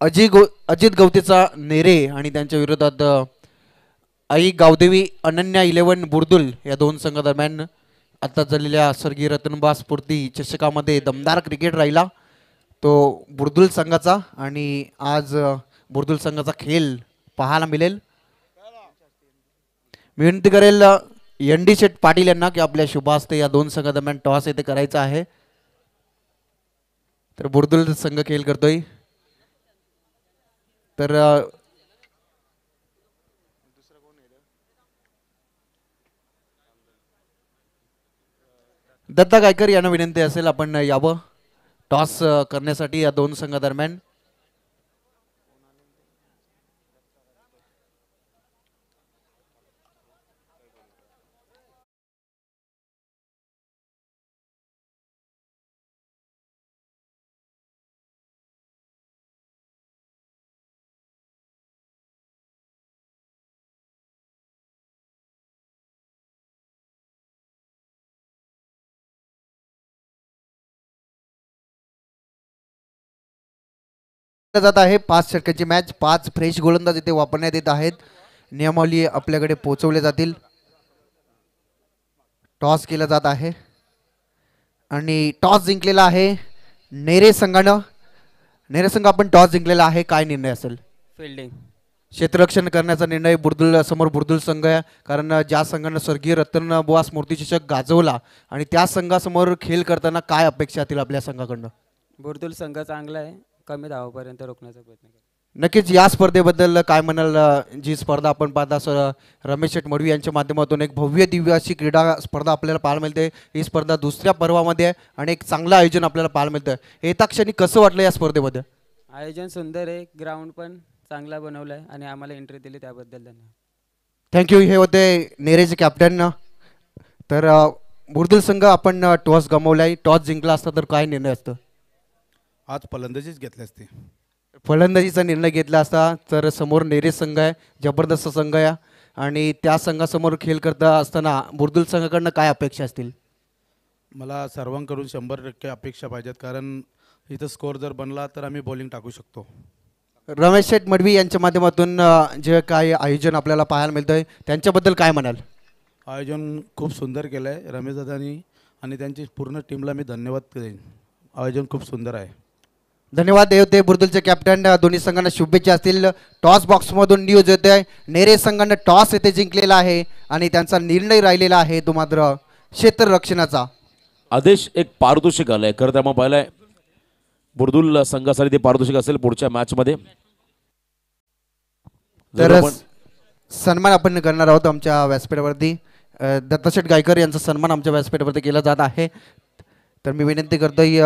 S1: अजी गौ अजित गवतेचा नेरे आणि त्यांच्या विरोधात आई गावदेवी अनन्या इलेवन बुर्दुल या दोन संघादरम्यान आता झालेल्या स्वर्गीय रतनबा स्फूर्ती चषकामध्ये दमदार क्रिकेट राहिला. तो बुर्दुल संघाचा आणि आज बुर्दुल संघाचा खेळ पाहायला मिळेल. मी विनंती करेल एन डी शेठ पाटील यांना की आपल्या शुभास्ते या दोन संघादरम्यान टॉस येथे करायचा आहे. तर बुर्दुल संघ खेळ करतोय. तर दत्ता गायकर यांना विनंती असेल आपण यावं. टॉस करण्यासाठी या दोन संघादरम्यान. जात आहे. पाच षटकांची मॅच पाच फ्रेश गोलंदाज इथे वापरण्यात येत आहेत. नियमावली आपल्याकडे पोहोचवले जातील. टॉस केला जात आहे. आणि टॉस जिंकलेला आहे नेरे संघानं. नेरे संघ आपण टॉस जिंकलेला आहे. काय निर्णय असेल?
S4: फिल्डिंग
S1: क्षेत्ररक्षण करण्याचा निर्णय बुर्दुल समोर बुर्दुल संघ आहे. कारण ज्या संघानं स्वर्गीय रतन बुवा स्मृतिचषक गाजवला आणि त्या संघासमोर खेळ करताना काय अपेक्षा असतील आपल्या संघाकडनं?
S4: बुरदुल संघ चांगला आहे. कमी धावापर्यंत रोखण्याचा प्रयत्न करा
S1: नक्कीच या स्पर्धेबद्दल काय म्हणाल जी स्पर्धा आपण पाहता सर रमेश शेठ मडवी यांच्या माध्यमातून एक भव्य दिव्य अशी क्रीडा स्पर्धा आपल्याला पाहायला मिळते. ही स्पर्धा दुसऱ्या पर्वामध्ये आहे आणि एक चांगलं आयोजन आपल्याला पाहायला मिळतं. येता क्षणी कसं वाटलं या स्पर्धेमध्ये?
S4: आयोजन सुंदर आहे ग्राउंड पण चांगला बनवला आहे आणि आम्हाला एंट्री दिली त्याबद्दल धन्यवाद.
S1: थँक्यू हे होते नेरेचे कॅप्टन तर बुर्दुल संघ आपण टॉस गमावलाय. टॉस जिंकला असता तर काय निर्णय असतं.
S5: आज फलंदाजीच घेतली असती.
S1: फलंदाजीचा निर्णय घेतला असता तर समोर नेरे संघ आहे जबरदस्त संघ आहे. आणि त्या संघासमोर खेळ करता असताना बुर्दुल संघाकडनं काय अपेक्षा असतील?
S5: मला सर्वांकडून शंभर टक्के अपेक्षा पाहिजेत कारण इथं स्कोअर जर बनला तर आम्ही बॉलिंग टाकू शकतो.
S1: रमेश शेठ मडवी यांच्या माध्यमातून जे काय आयोजन आपल्याला पाहायला मिळतंय त्यांच्याबद्दल काय म्हणाल?
S5: आयोजन खूप सुंदर केलं आहे रमेश दादानी आणि त्यांची पूर्ण टीमला मी धन्यवाद देईन. आयोजन खूप सुंदर आहे.
S1: धन्यवाद देवते बुर्दुलचे कॅप्टन दोन्ही संघांना शुभेच्छा असतील. टॉस बॉक्समधून न्यूज येते नेरे संघानं टॉस येथे जिंकलेला आहे आणि त्यांचा निर्णय राहिलेला आहे तो मात्र क्षेत्ररक्षणाचा.
S2: आदेश एक पारितोषिक आलंय. खरं तर मग पाहिलंय बुर्दुल संघासाठी ते पारितोषिक असेल पुढच्या मॅचमध्ये जर
S1: तर सन्मान आपण करणार आहोत आमच्या व्यासपीठावरती. दत्ताशेठ गायकर यांचा सन्मान आमच्या व्यासपीठावरती केला जात आहे. तर मी विनंती करतोय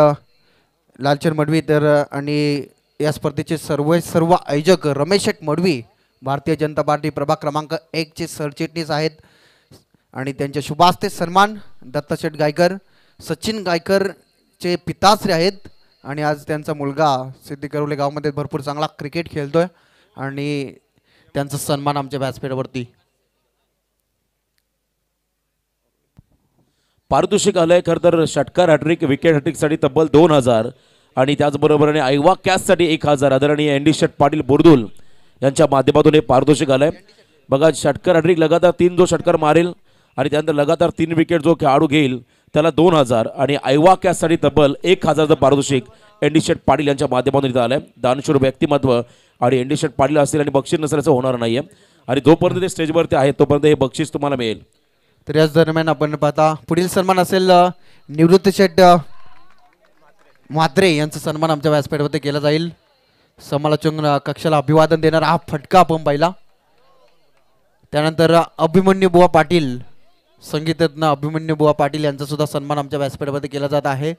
S1: लालचंद मडवी तर आणि या स्पर्धेचे सर्व सर्व आयोजक रमेश शेठ मडवी भारतीय जनता पार्टी प्रभाग क्रमांक एकचे सरचिटणीस आहेत. आणि त्यांच्या शुभास्ते सन्मान दत्तशेठ गायकर सचिन गायकरचे पिताश्री आहेत. आणि आज त्यांचा मुलगा सिद्धी करवले गावामध्ये भरपूर चांगला क्रिकेट खेळतोय. आणि त्यांचा सन्मान आमच्या व्यासपीठावरती
S2: पारितोषिक आलंय. खरं तर षटकार हॅट्रिक विकेट हॅट्रिकसाठी तब्बल दोन हजार. आणि त्याचबरोबरीने आयवा कॅससाठी एक हजार. आदरणीय एन डी शेट पाटील बोरदुल यांच्या माध्यमातून हे पारितोषिक आलंय. बघा षटकार हॅट्रिक लगातार तीन जो षटकार मारेल आणि त्यानंतर लगातार तीन विकेट जो खेळाडू घेईल त्याला दोन हजार. आणि आयवा कॅससाठी तब्बल एक हजारचं पारितोषिक एन शेट पाटील यांच्या माध्यमातून इथं आलंय. दानशूर व्यक्तिमत्व आणि एन शेट पाटील असतील आणि बक्षीस नसेल असं होणार आहे आणि जोपर्यंत ते स्टेजवरती आहे तोपर्यंत हे बक्षीस तुम्हाला मिळेल.
S1: तर याच दरम्यान आपण पाहता पुढील सन्मान असेल निवृत्त शेट म्हात्रे यांचा सन्मान आमच्या व्यासपीठामध्ये केला जाईल. समालोचन कक्षाला अभिवादन देणारा हा फटका आपण पाहिला. त्यानंतर अभिमन्यू बुवा पाटील संगीतज्ञ अभिमन्यू बुवा पाटील यांचा सुद्धा सन्मान आमच्या व्यासपीठामध्ये केला जात आहे.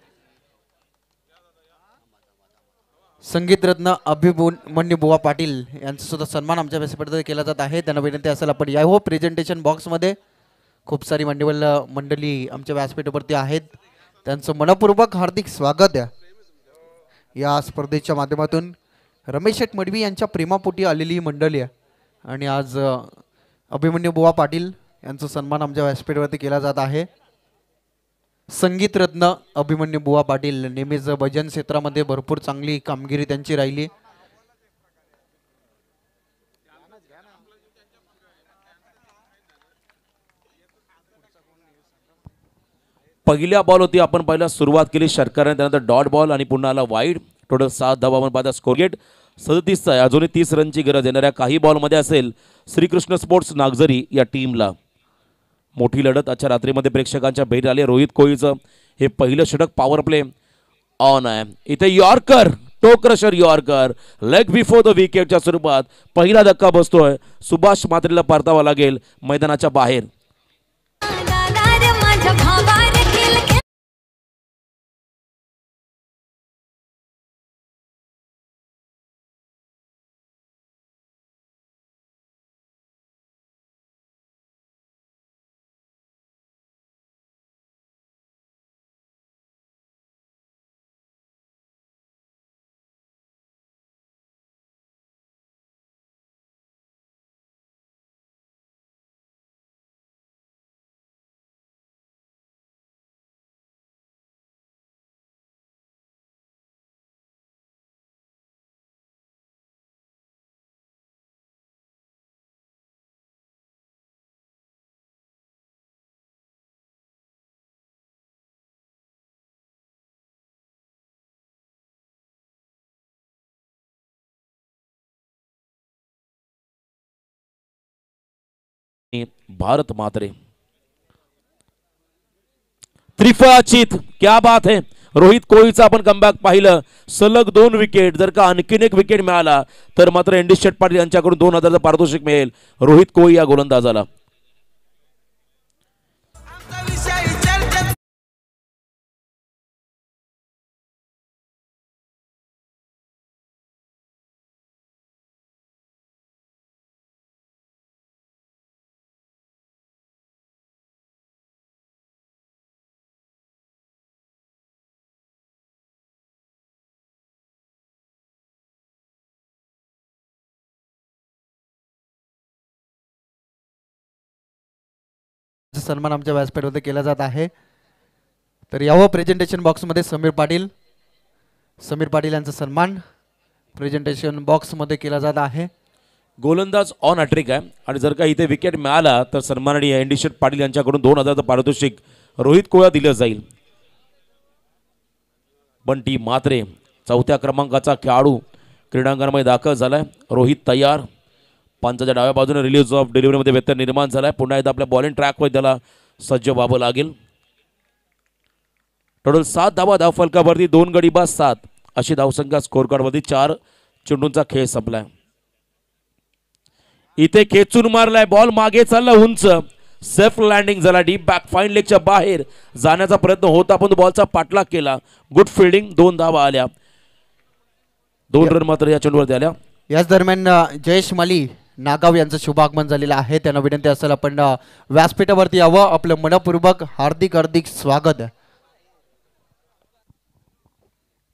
S1: संगीतरत्न अभिमन्यू बुवा पाटील यांचा सुद्धा सन्मान आमच्या व्यासपीठामध्ये केला जात आहे. त्यांना विनंती असेल आपण या हो प्रेझेंटेशन बॉक्समध्ये खूप सारी मंडळ मंडळी आमच्या व्यासपीठावरती आहेत. त्यांचं मनपूर्वक हार्दिक स्वागत आहे. या स्पर्धेच्या माध्यमातून रमेश शेठ मडवी यांच्या प्रेमापोटी आलेली मंडळी आहे. आणि आज अभिमन्यू बुवा पाटील यांचा सन्मान आमच्या व्यासपीठावरती केला जात आहे. संगीतरत्न अभिमन्यू बुवा पाटील नेहमीच भजन क्षेत्रामध्ये भरपूर चांगली कामगिरी त्यांची राहिली.
S2: पहिल्या बॉल होती. आपण पहिला सुरुवात केली. षटकाराने त्यानंतर डॉट बॉल आणि पुन्हा आला वाईड टोटल सात धावा आपण पाहता स्कोर गेट सदतीसचा आहे. अजूनही तीस रनची गरज येणाऱ्या काही बॉलमध्ये असेल श्रीकृष्ण स्पोर्ट्स नागझरी या टीमला मोठी लढत आजच्या रात्रीमध्ये प्रेक्षकांच्या भेट आली. रोहित कोहलीचं हे पहिलं षटक पॉवर प्ले ऑन आहे. इथे yorker toe crusher yorker. Leg before the विकेटच्या स्वरूपात पहिला धक्का बसतोय. सुभाष मात्रेला परतावा लागेल. मैदानाच्या बाहेर. भारत मात्रे. त्रिफळाचित क्या बात है. रोहित कोहलीचं आपण कमबॅक पाहिलं. सलग दोन विकेट जर का आणखीन एक विकेट मिळाला तर मात्र एनडी शेट पाटील यांच्याकडून दोन हजारचं पारितोषिक मिळेल. रोहित कोहली या गोलंदाजाला.
S1: सन्मान आमच्या व्यासपीठामध्ये केला जात आहे. तर यावं प्रेझेंटेशन बॉक्समध्ये समीर पाटील. समीर पाटील यांचा सन्मान प्रेझेंटेशन बॉक्समध्ये केला जात आहे.
S2: गोलंदाज ऑन अट्रिक आहे. आणि जर का इथे विकेट मिळाला तर सन्माननीय एनडी पाटील यांच्याकडून दोन हजारचं पारितोषिक रोहित कोळा दिलं जाईल. बंटी मात्रे चौथ्या क्रमांकाचा खेळाडू क्रीडांगणामध्ये दाखल झालाय. रोहित तयार. पंचाच्या डाव्या बाजूने रिलीज ऑफ डिलिव्हरीमध्ये व्यत्यय निर्माण झालाय. पुन्हा एकदा आपल्या बॉलिंग ट्रॅकवर त्याला सज्ज व्हावं लागेल. टोटल सात धावा धाव फलकावरती दोन गडी बाद सात. अशी धावसंख्या स्कोर कार्डवरती चार चेंडूंचा खेळ संपलाय. इथे खेचून मारलाय बॉल मागे चालला उंच. सेफ लँडिंग झाला डीप बॅक फाईन लेगच्या बाहेर जाण्याचा प्रयत्न होता पण बॉलचा पाठलाग केला. गुड फिल्डिंग दोन धावा आल्या. दोन रन मात्र या चेंडूवरती आल्या.
S1: याच दरम्यान जयेश माली नागाव यांचं शुभागमन झालेलं आहे. त्यांना विनंती असेल आपण व्यासपीठावरती यावं. आपलं मनपूर्वक हार्दिक हार्दिक स्वागत.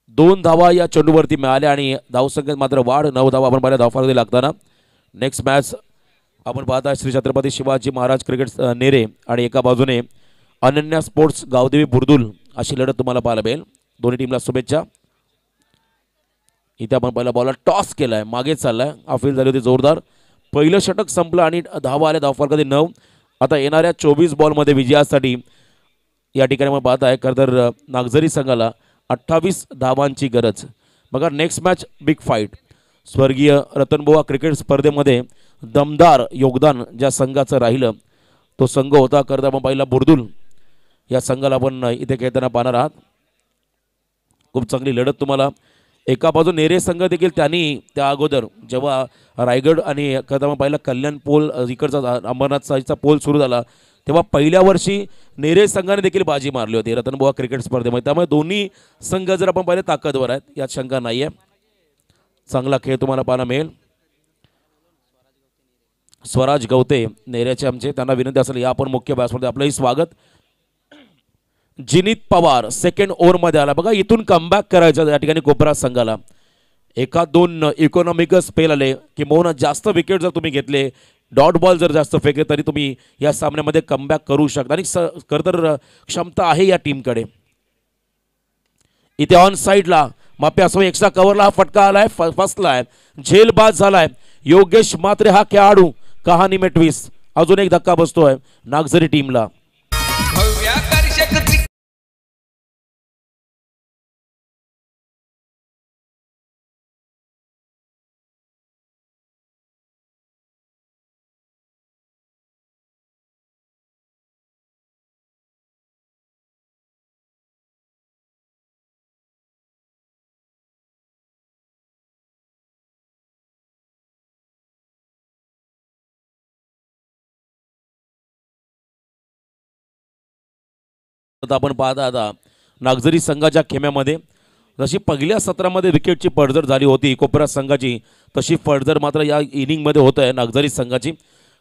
S2: दोन धावा या चेंडूवरती मिळाल्या आणि धावसंख्येत मात्र वाढ. नऊ धावा आपण पाहिल्या धावफारती लागताना. नेक्स्ट मॅच आपण पाहता श्री छत्रपती शिवाजी महाराज क्रिकेट नेरे आणि एका बाजूने अनन्या स्पोर्ट्स गावदेवी बुर्दुल अशी लढत तुम्हाला पाहायला मिळेल. दोन्ही टीमला शुभेच्छा. इथे आपण पहिला बॉलला टॉस केलाय. मागे चाललाय. अफील झाली होती जोरदार. पहिलं षटक संपलं आणि धावा आल्या धावफलकामध्ये नऊ. आता येणाऱ्या चोवीस बॉलमध्ये विजयासाठी या ठिकाणी मग पाहत आहे खरं तर नागझरी संघाला अठ्ठावीस धावांची गरज. बघा नेक्स्ट मॅच बिग फाईट स्वर्गीय रतनबुवा क्रिकेट स्पर्धेमध्ये दमदार योगदान ज्या संघाचं राहिलं तो संघ होता खरं तर आपण पाहिला बुर्दुल. या संघाला आपण इथे खेळताना पाहणार आहात. खूप चांगली लढत तुम्हाला एका बाजू नेरे संघ देखील त्यांनी त्या अगोदर जेव्हा रायगड आणि खरं पहिला कल्याण पोल इकडचा अंबरनाथ साईचा पोल सुरू झाला तेव्हा पहिल्या वर्षी नेरे संघाने देखील बाजी मारली होती रतनबुवा क्रिकेट स्पर्धेमध्ये. त्यामुळे दोन्ही संघ जर आपण पाहिले ताकदवर आहेत यात शंका नाही आहे चांगला खेळ तुम्हाला पाहायला मिळेल. स्वराज गवते नेऱ्याचे आमचे त्यांना विनंती असेल या आपण मुख्य व्यासमध्ये आपलंही स्वागत. जिनीत पवार सेकंड ओव्हरमध्ये आला. बघा इथून कमबॅक करायचं या ठिकाणी कोपरा संघाला. एका दोन इकॉनॉमिकच फेल आले किंबहुना जास्त विकेट जर तुम्ही घेतले डॉट बॉल जर जास्त फेकले तरी तुम्ही या सामन्यामध्ये कमबॅक करू शकता. आणि स खरं तर क्षमता आहे या टीमकडे इथे ऑन साईडला माप्यासमोर एक्स्ट्रा कव्हरला हा फटका आलाय फ- फसलाय झेलबाज झालाय. योगेश मात्रे हा खेळाडू. कहाणी मेटवीस. अजून एक धक्का बसतोय नागझरी टीमला आता आपण पाहता आता नागझरी संघाच्या खेम्यामध्ये जशी पहिल्या सत्रामध्ये विकेटची पडझड झाली होती कोपरा संघाची तशी पडझड मात्र या इनिंगमध्ये होत आहे नागझरी संघाची.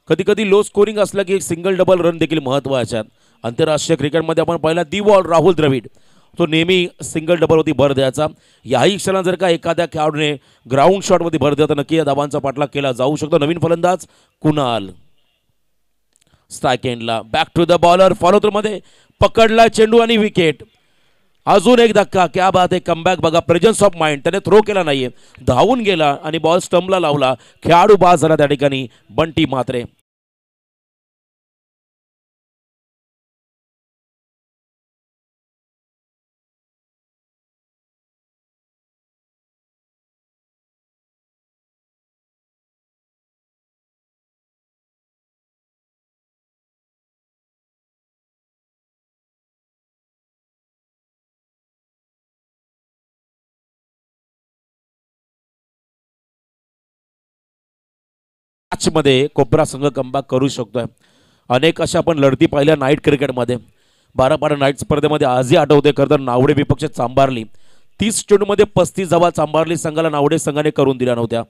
S2: कधी कधी लो स्कोरिंग असलं की एक सिंगल डबल रन देखील महत्त्वाच्या आहेत आंतरराष्ट्रीय क्रिकेटमध्ये आपण पाहिला दी बॉल राहुल द्रविड. तो नेहमी सिंगल डबलवरती भर द्यायचा. याही क्षणात जर का एखाद्या खेळाडूने ग्राउंड शॉटवरती भर द्या तर नक्की या दाबांचा पाठलाग केला जाऊ शकतो. नवीन फलंदाज कुणाल? स्ट्रायक एंडला back to the bowler follow मध्ये. पकडला चेंडू आणि विकेट अजून एक धक्का. क्या बात आहे कमबॅक बघा प्रेझन्स ऑफ माइंड त्याने थ्रो केला नाहीये. धावून गेला आणि बॉल स्टंपला लावला. खेळाडू बाद झाला त्या ठिकाणी. बंटी मात्रे मॅचमध्ये कोपरा संघ कमबॅक करू शकतो आहे अनेक अशा आपण लढती पाहिल्या नाईट क्रिकेटमध्ये बारापाडा नाईट स्पर्धेमध्ये आजही आठवते खरं तर नावडे विपक्ष चांभारली तीस चेंडूमध्ये पस्तीस धावा चांभारली संघाला नावडे संघाने करून दिल्या नव्हत्या.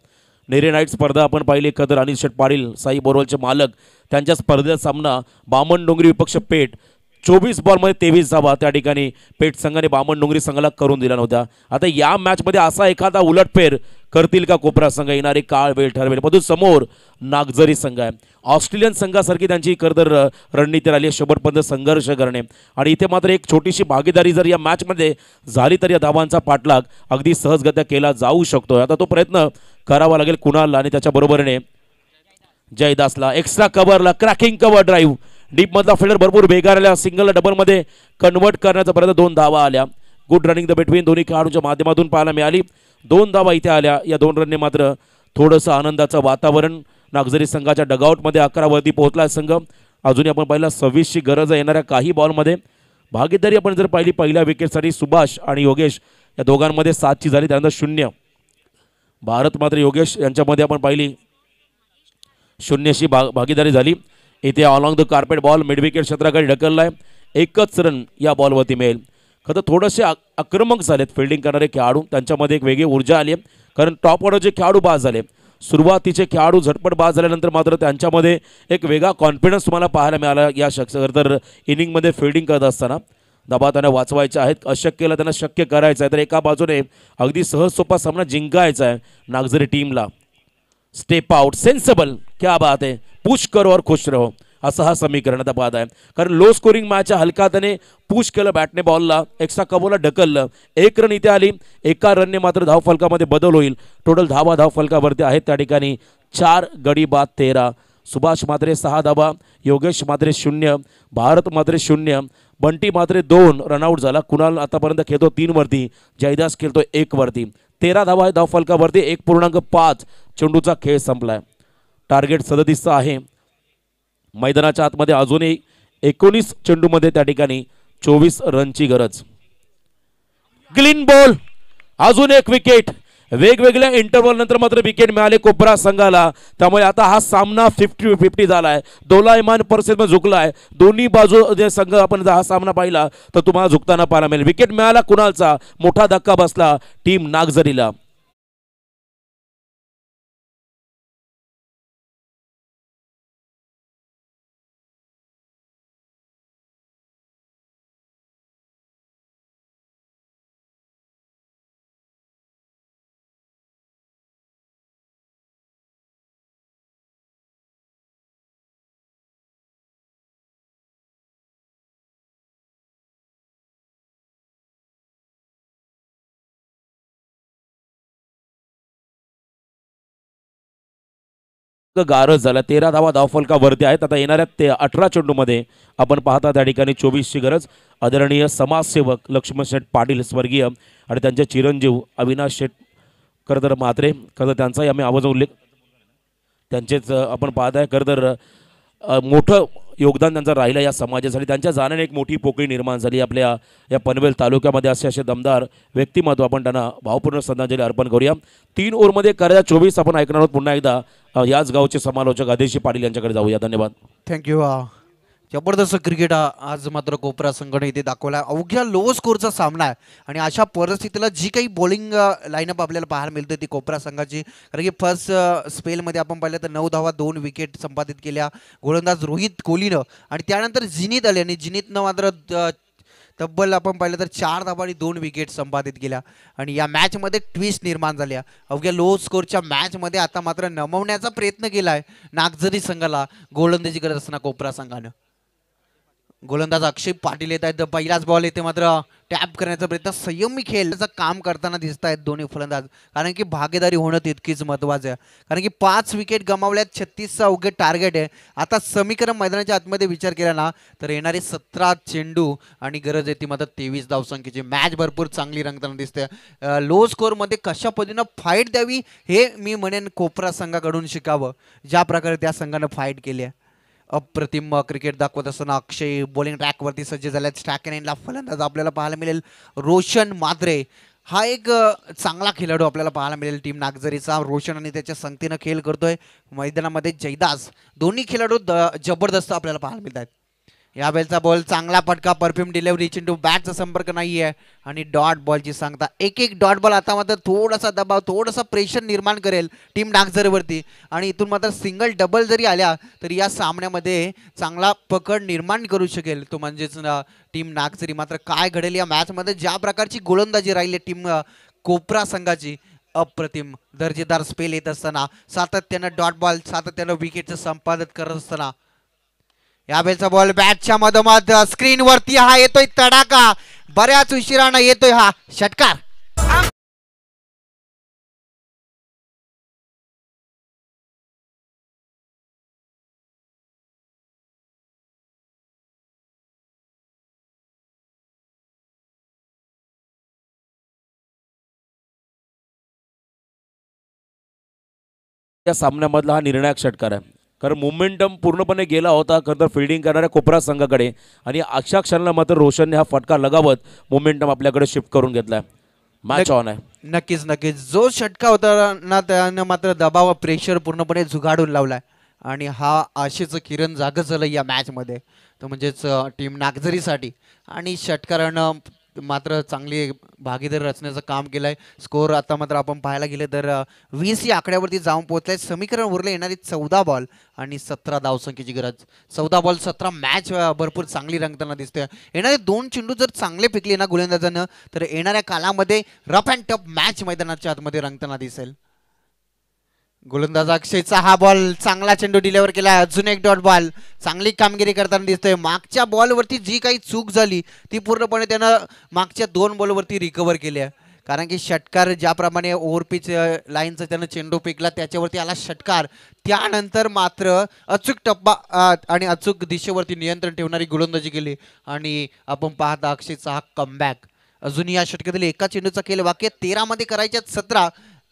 S2: नेरे नाईट स्पर्धा आपण पाहिली खदर अनिल शेठ पाटील साई बोरवलचे मालक त्यांच्या स्पर्धेचा सामना बामण डोंगरी विपक्ष पेठ चोवीस बॉलमध्ये तेवीस धावा. त्या ठिकाणी पेठ संघाने बामण डोंगरी संघाला करून दिला नव्हत्या. आता या मॅचमध्ये असा एखादा उलटफेर करतील का कोपरा संघ? येणारे काळ वेळ ठरवेल. परंतु समोर नागझरी संघ आहे. ऑस्ट्रेलियन संघासारखी त्यांची करदर रणनीती राहिली आहे. शेवटपर्यंत संघर्ष करणे. आणि इथे मात्र एक छोटीशी भागीदारी जर या मॅचमध्ये झाली तर या धावांचा पाठलाग अगदी सहजगत्या केला जाऊ शकतो आता तो प्रयत्न करावा लागेल कुणालला आणि त्याच्याबरोबरने जयदासला. एक्स्ट्रा कव्हरला क्रॅकिंग कव्हर ड्राईव्ह डीप मधला फिल्डर भरपूर बेकार आल्या सिंगल डबलमध्ये कन्वर्ट करण्याचा प्रयत्न दोन धावा आल्या. गुड रनिंग द बिटवीन दोन्ही खेळाडूंच्या माध्यमातून पाहायला मिळाली. दोन धावा इथे आल्या. या दोन रनने मात्र थोडंसं आनंदाचं वातावरण नागझरी संघाच्या डगआउटमध्ये अकरावरती पोहोचला संघ. अजूनही आपण पाहिला सव्वीसची गरज आहे. येणाऱ्या काही बॉलमध्ये भागीदारी आपण जर पाहिली पहिल्या विकेटसाठी सुभाष आणि योगेश या दोघांमध्ये सातची झाली. त्यानंतर शून्य. भारत मात्र योगेश यांच्यामध्ये आपण पाहिली. शून्यशी भाग भागीदारी झाली. इथे along the carpet ball midwicket क्षेत्राकडे ढकलला आहे एकच रन या बॉलवरती मिळेल. खरं तर थोडेसे आक्रमक झालेत फिल्डिंग करणारे खेळाडू. त्यांच्यामध्ये एक वेगळी ऊर्जा आली आहे. कारण टॉप ऑर्डरचे खेळाडू बाद झाले. सुरुवातीचे खेळाडू झटपट बाद झाल्यानंतर मात्र त्यांच्यामध्ये एक वेगळा कॉन्फिडन्स तुम्हाला पाहायला मिळाला या शख्स तर इनिंगमध्ये फिल्डिंग करत असताना दबा त्यांना वाचवायचे आहेत. अशक्यला त्यांना शक्य करायचं आहे. तर एका बाजूने अगदी सहज सोपा सामना जिंकायचा आहे नागझरी टीमला स्टेप आउट सेन्सेबल क्या बात आहे पुश करो और खुश रहो. असं हा समीकरणाचा बाद आहे. कारण लो स्कोरिंग मॅच हलका त्याने पुश केलं बॅटने बॉलला एक्स्ट्रा कबोला ढकललं. एक रन इथे आली. एका रनने मात्र धाव फलकामध्ये बदल होईल. टोटल धावा धाव फलकावरती आहेत त्या ठिकाणी चार गडी बाद तेरा. सुभाष मात्रे सहा धावा. योगेश मात्रे शून्य. भारत मात्रे शून्य. बंटी मात्रे दोन. रनआउट झाला. कुणाल आतापर्यंत खेळतो तीनवरती जयदास खेळतो एकवरती तेरा धावा आहे धावफलकावरती. एक पूर्णांक पाच. चेंडूचा खेळ संपलाय. टार्गेट सदतीसचा आहे. मैदानाच्या आतमध्ये अजूनही एकोणीस चेंडूमध्ये त्या ठिकाणी चोवीस रनची गरज. Clean ball. अजून एक विकेट. वेगवेगळ्या इंटरव्हल नंतर मात्र विकेट मिळाले कोपरा संघाला. त्यामुळे आता हा सामना फिफ्टी फिफ्टी झाला आहे दोलायमान परिस्थितीमध्ये आहे दोन्ही बाजू जे संघ आपण जर हा सामना पाहिला तर तुम्हाला झुकताना पाहायला मिळेल. विकेट मिळाला कुणालचा? मोठा धक्का बसला टीम नागझरीला. गारज झाला. तेरा धावा धावफलकावरती आहेत. आता येणाऱ्या ते अठरा चेंडूमध्ये आपण पाहता त्या ठिकाणी चोवीसची गरज. आदरणीय समाजसेवक लक्ष्मण शेठ पाटील स्वर्गीय आणि त्यांचे चिरंजीव अविनाश शेठ करदर म्हात्रे. खरं त्यांचाही आम्ही आवाज उल्लेख त्यांचेच आपण पाहत आहे खरं तर मोठं योगदान त्यांचं राहिलं या समाजासाठी. त्यांच्या जाण्याने एक मोठी पोकळी निर्माण झाली. आपल्या या पनवेल तालुक्यामध्ये असे असे दमदार व्यक्तिमत्व आपण त्यांना भावपूर्ण श्रद्धांजली अर्पण करूया. तीन ओव्हरमध्ये करायला चोवीस आपण ऐकणार आहोत. पुन्हा एकदा याच गावचे समालोचक आदेशी पाटील यांच्याकडे जाऊया. धन्यवाद.
S1: थँक्यू जबरदस्त क्रिकेट आज मात्र कोपरा संघाने इथे दाखवला अवघ्या लो स्कोरचा सामना आहे. आणि अशा परिस्थितीला जी काही बॉलिंग लाईनअप आपल्याला पाहायला मिळते ती कोपरा संघाची. कारण की फर्स्ट स्पेलमध्ये आपण पाहिलं तर नऊ धावा दोन विकेट संपादित केल्या. गोलंदाज रोहित कोहलीनं. आणि त्यानंतर जिनीत आले आणि जिनीतनं मात्र तब्बल आपण पाहिलं तर चार धावा आणि दोन विकेट संपादित केल्या. आणि या मॅचमध्ये ट्विस्ट निर्माण झाल्या अवघ्या लो स्कोरच्या मॅचमध्ये आता मात्र नमवण्याचा प्रयत्न केला आहे नागझरी संघाला. गोलंदाजी करत असताना कोपरा संघानं. गोलंदाज अक्षय पाटील येत आहेत. पहिलाच बॉल येते मात्र. टॅप करण्याचा प्रयत्न. संयमी खेळण्याचं काम करताना दिसत आहेत दोन्ही फलंदाज. कारण की भागीदारी होणं तितकीच महत्त्वाचं आहे. कारण की पाच विकेट गमावल्यात छत्तीसचा अवघे टार्गेट आहे. आता समीकरण मैदानाच्या आतमध्ये विचार केला ना तर येणारे सतरा चेंडू आणि गरज आहे ती मात्र तेवीस धावसंख्येची. मॅच भरपूर चांगली रंगताना दिसते. लो स्कोरमध्ये कशा पद्धतीनं फाईट द्यावी हे मी म्हणेन कोपरा संघाकडून शिकावं. ज्या प्रकारे त्या संघानं फाईट केली आहे. अप्रतिम क्रिकेट दाखवत असताना अक्षय बॉलिंग ट्रॅकवरती सज्ज झाल्यात स्टॅक एंडला फलंदाज आपल्याला पाहायला मिळेल. रोशन माद्रे हा एक चांगला खेळाडू आपल्याला पाहायला मिळेल. टीम नागझरीचा. रोशन आणि त्याच्या संगतीनं खेळ करतोय. मैदानामध्ये जयदास. दोन्ही खेळाडू द जबरदस्त आपल्याला पाहायला मिळत आहेत या बेलचा बॉल चांगला फटका परफ्यूम डिलेवरी चिंटू बॅटचा संपर्क नाही आहे आणि डॉट बॉलची सांगता एक एक डॉट बॉल आता मात्र थोडासा दबाव थोडासा प्रेशर निर्माण करेल टीम डागझरवरती. आणि इथून मात्र सिंगल डबल जरी आल्या तरी या सामन्यामध्ये चांगला पकड निर्माण करू शकेल तो म्हणजेच टीम नागझरी मात्र काय घडेल या मॅचमध्ये ज्या प्रकारची गोलंदाजी राहिली टीम कोपरा संघाची अप्रतिम दर्जेदार स्पेल येत असताना सातत्यानं डॉट बॉल सातत्यानं विकेटचं संपादन करत असताना या यावेळेचा बॉल बॅटच्या मधोमध स्क्रीन वरती हा येतोय तडाका बऱ्याच उशिरानं येतोय हा षटकार.
S2: या सामन्यामधला हा निर्णायक षटकार आहे. कारण मोमेंटम पूर्णपणे गेला होता खरं तर फिल्डिंग करणाऱ्या कोपरा संघाकडे. आणि अशा क्षणाला मात्र रोशनने हा फटका लगावत मोमेंटम आपल्याकडे शिफ्ट करून घेतलाय. मॅच ऑन आहे.
S1: नक्कीच नक्कीच. जो षटका होता ना त्यानं मात्र दबाव प्रेशर पूर्णपणे झुगाडून लावलाय. आणि हा आशेचं किरण जागं झालं या मॅचमध्ये तर म्हणजेच टीम नागझरीसाठी. आणि षटकारानं मात्र चांगली भागीदारी रचण्याचं काम केलंय. स्कोअर आता मात्र आपण पाहायला गेले तर वीस या आकड्यावरती जाऊन पोहोचलाय. समीकरण उरले येणारी चौदा बॉल आणि सतरा धावसंख्येची गरज. चौदा बॉल सतरा मॅच भरपूर चांगली रंगताना दिसते येणारे दोन चेंडू जर चांगले फेकले ना गोलंदाजानं तर येणाऱ्या कालामध्ये रफ अँड टफ मॅच मैदानाच्या आतमध्ये रंगताना दिसेल. गोलंदाज अक्षयचा हा बॉल चांगला चेंडू डिलिव्हर केला. अजून एक डॉट बॉल चांगली कामगिरी करताना दिसतोय. मागच्या बॉलवरती जी काही चूक झाली ती पूर्णपणे त्यानं मागच्या दोन बॉलवरती रिकवर केली कारण की षटकार ज्याप्रमाणे ओव्हरपीच लाईनचा त्यानं चेंडू फेकला त्याच्यावरती आला षटकार. त्यानंतर मात्र अचूक टप्पा आणि अचूक दिशेवरती नियंत्रण ठेवणारी गोलंदाजी केली. आणि आपण पाहता अक्षयचा हा कमबॅक अजूनही या षटकातील एका चेंडूचा केलं वाक्य तेरामध्ये करायच्या सतरा.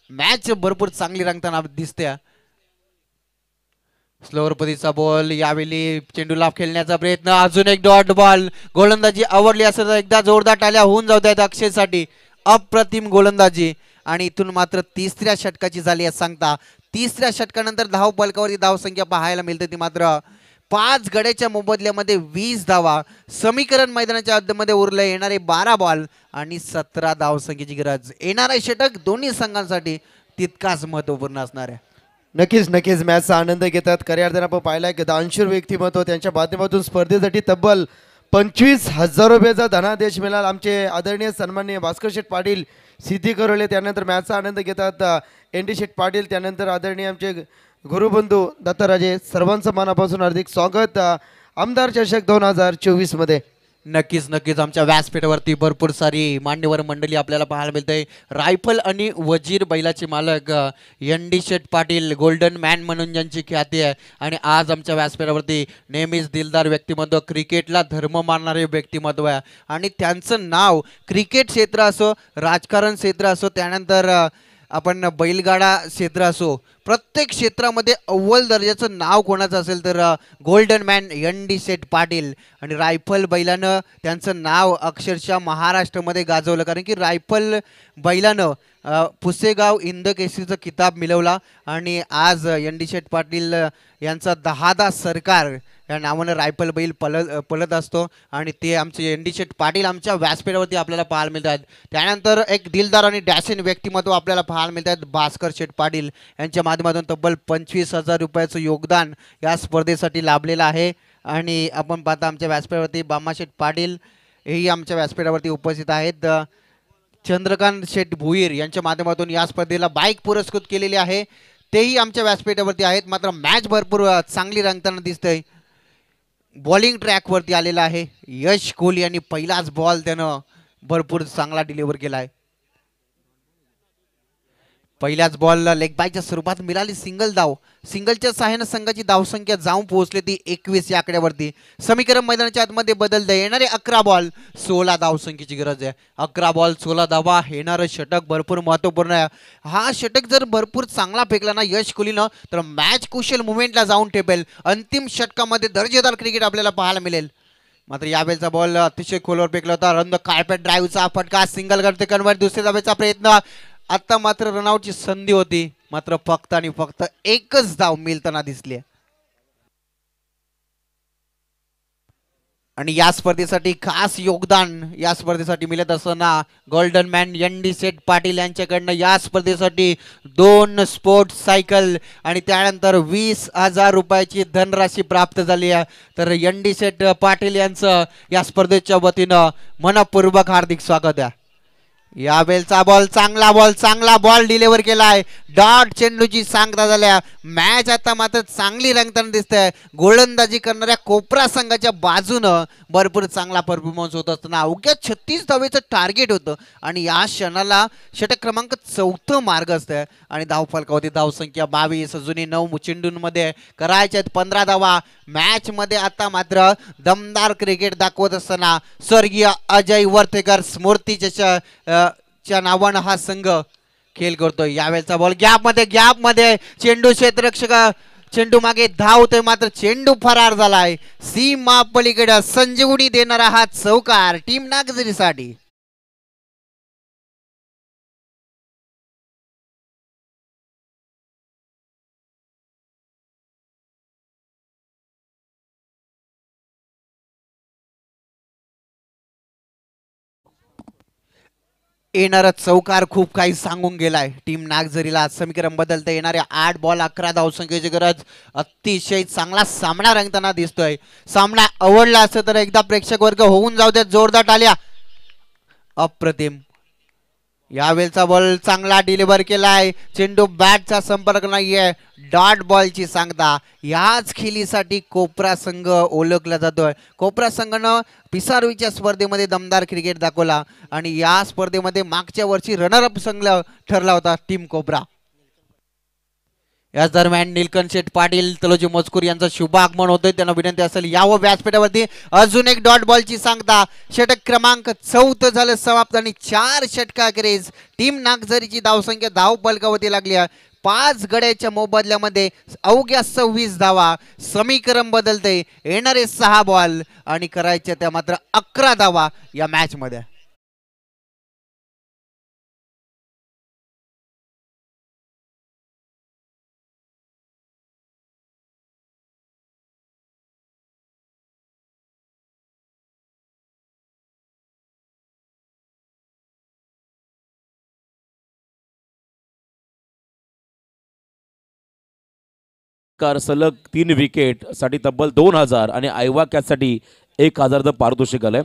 S1: मॅच भरपूर चांगली रंगताना दिसते स्लोअरपतीचा बॉल यावेळी चेंडूला खेळण्याचा प्रयत्न. अजून एक डॉट बॉल गोलंदाजी आवडली असेल तर एकदा जोरदार टाल्या होऊन जाऊ द्यात अक्षयसाठी. अप्रतिम गोलंदाजी. आणि इथून मात्र तिसऱ्या षटकाची झाली आहे सांगता. तिसऱ्या षटकानंतर धाव पलकावरती धावसंख्या पाहायला मिळते ती मात्र पाच गड्याच्या मोबदल्यामध्ये वीस धावा. समीकरण मैदानाच्या हद्दीमध्ये उरले येणारे बारा बॉल आणि सतरा धावसंख्येची गरज. येणारे षटक दोन्ही संघांसाठी तितकाच महत्त्वपूर्ण असणार आहे.
S3: नक्कीच नक्कीच. मॅचचा आनंद घेतात. खऱ्या अर्थानं आपण पाहिला की दानशूर व्यक्तिमत्व त्यांच्या माध्यमातून स्पर्धेसाठी तब्बल पंचवीस हजार रुपयाचा धनादेश मिळाला. आमचे आदरणीय सन्माननीय भास्कर शेठ पाटील सिद्धी करवले त्यानंतर मॅचचा आनंद घेतात. एन डी शेठ पाटील त्यानंतर आदरणीय आमचे गुरुबंधू दत्तराजे सर्वांचं मनापासून हार्दिक स्वागत. आमदार चषक दोन हजार चोवीसमध्ये
S1: नक्कीच नक्कीच. आमच्या व्यासपीठावरती भरपूर सारी मान्यवर मंडळी आपल्याला पाहायला मिळते रायफल आणि वजीर बैलाचे मालक N D Sheth Patil golden man म्हणून ज्यांची ख्याती आहे. आणि आज आमच्या व्यासपीठावरती नेहमीच दिलदार व्यक्तिमत्व क्रिकेटला धर्म मानणारे व्यक्तिमत्व आहे. आणि त्यांचं नाव क्रिकेट क्षेत्र असो राजकारण क्षेत्र असो त्यानंतर आपण बैलगाडा क्षेत्र असो प्रत्येक क्षेत्रामध्ये अव्वल दर्जाचं नाव कोणाचं असेल तर golden man N D Sheth Patil. आणि रायफल बैलानं त्यांचं नाव अक्षरशः महाराष्ट्रामध्ये गाजवलं. कारण की रायफल बैलानं पुसेगाव इंद केसरीचा किताब मिळवला आणि आज एन डी शेठ पाटील यांचा दहादा सरकार या नावानं रायफल बैल पलत पलत असतो आणि ते आमचे एन डी शेठ पाटील आमच्या व्यासपीठावरती आपल्याला पाहायला आहेत त्यानंतर एक दिलदार आणि डॅसिन व्यक्तिमत्व आपल्याला पाहायला आहेत भास्कर शेठ पाटील. यांच्या माध्यमातून तब्बल पंचवीस हजार रुपयाचं योगदान या स्पर्धेसाठी लाभलेलं आहे. आणि आपण पाहता आमच्या व्यासपीठावरती बामाशेठ पाटील हेही आमच्या व्यासपीठावरती उपस्थित आहेत. चंद्रकांत शेठ भुईर यांच्या माध्यमातून या स्पर्धेला बाईक पुरस्कृत केलेली आहे. तेही आमच्या व्यासपीठावरती आहेत. मात्र मॅच भरपूर चांगली रंगताना दिसतंय. बॉलिंग ट्रॅकवरती आलेला आहे. यश कोहली यांनी पहिलाच बॉल त्यानं भरपूर चांगला डिलिव्हर केला आहे पहिल्याच बॉलला लेग बायच्या स्वरूपात मिळाली सिंगल धाव सिंगलच्या सहाय्यानं संघाची धावसंख्या जाऊन पोहोचली ती एकवीस या आकड्यावरती. समीकरण मैदानाच्या आतमध्ये बदलतं येणारे अकरा बॉल सोळा धावसंख्येची गरज आहे. अकरा बॉल सोळा धावा येणारं षटक भरपूर महत्त्वपूर्ण आहे. हा षटक जर भरपूर चांगला फेकला ना यश कोहलीनं तर मॅच कुशल मुवमेंटला जाऊन ठेपेल अंतिम षटकामध्ये दर्जेदार क्रिकेट आपल्याला पाहायला मिळेल. मात्र यावेळेचा बॉल अतिशय खोलवर फेकला होता. रंद कार्पेट ड्राईव्हचा फटका सिंगल करते कन्वर्ट दुसऱ्या धावेचा प्रयत्न. आता मात्र रनआउटची संधी होती. मात्र फक्त आणि फक्त एकच धाव मिळताना दिसली आहे. आणि या स्पर्धेसाठी खास योगदान या स्पर्धेसाठी मिळत असताना गोल्डन मॅन यंडी सेठ पाटील यांच्याकडनं या स्पर्धेसाठी दोन स्पोर्ट्स सायकल आणि त्यानंतर वीस हजार रुपयाची धनराशी प्राप्त झाली आहे. तर यंडी सेठ पाटील यांचं या स्पर्धेच्या वतीनं मनपूर्वक हार्दिक स्वागत आहे. या बेलचा बॉल चांगला बॉल चांगला बॉल डिलिव्हर केलाय. डॉट चेंडूची सांगता झाल्या मॅच आता मात्र चांगली रंगताना दिसते गोलंदाजी करणाऱ्या कोपरा संघाच्या बाजूनं भरपूर चांगला परफॉर्मन्स होत असताना अवघ्या छत्तीस धावेचं टार्गेट होतं. आणि या क्षणाला षटक क्रमांक चौथं मार्ग असतंय. आणि धावफलकावरती धावसंख्या बावीस अजूनही नऊ चेंडूंमध्ये करायच्या आहेत पंधरा धावा. मॅचमध्ये आता मात्र दमदार क्रिकेट दाखवत असताना स्वर्गीय अजय वर्तेकर स्मृती अ, च्या नावानं हा संघ खेळ करतोय. यावेळचा बॉल गॅपमध्ये गॅपमध्ये चेंडू क्षेत्ररक्षक चेंडू मागे धावतोय मात्र चेंडू फरार झालाय. सीमा पलीकडे संजीवनी देणारा हा चौकार टीम नागझरीसाठी. येणारा चौकार खूप काही सांगून गेलाय. टीम नागझरीला आज समीकरण बदलता येणाऱ्या आठ बॉल अकरा धावसंख्येची गरज अतिशय चांगला सामना रंगताना दिसतोय. सामना आवडला असं तर एकदा प्रेक्षक वर्ग होऊन जाऊ द्या. जोरदार टाल्या अप्रतिम. यावेळचा बॉल चांगला डिलिव्हर केलाय. चेंडू बॅटचा संपर्क नाहीये. डॉट बॉलची सांगता. याच खेळीसाठी कोपरा संघ ओळखला जातोय कोपरा संघानं पिसारवीच्या स्पर्धेमध्ये दमदार क्रिकेट दाखवला. आणि या स्पर्धेमध्ये मागच्या वर्षी रनरअप संघ ठरला होता टीम कोपरा. याच दरम्यान निलकंठ शेठ पाटील तलोजी मजकूर यांचं शुभ आगमन होतोय. त्यांना विनंती असेल यावं व्यासपीठावरती. अजून एक डॉट बॉलची सांगता षटक क्रमांक चौथं झालं समाप्त आणि चार षटकाखेरीज टीम नागझरीची धावसंख्या धाव पलकावरती लागली आहे. पाच गड्याच्या मोबदल्यामध्ये अवघ्या सव्वीस धावा. समीकरण बदलते येणारे सहा बॉल आणि करायच्या त्या मात्र अकरा धावा या मॅच
S2: कार सलग तीन विकेटसाठी तब्बल दोन हजार आणि आयवा कॅचसाठी एक हजारचं पारितोषिक आलंय.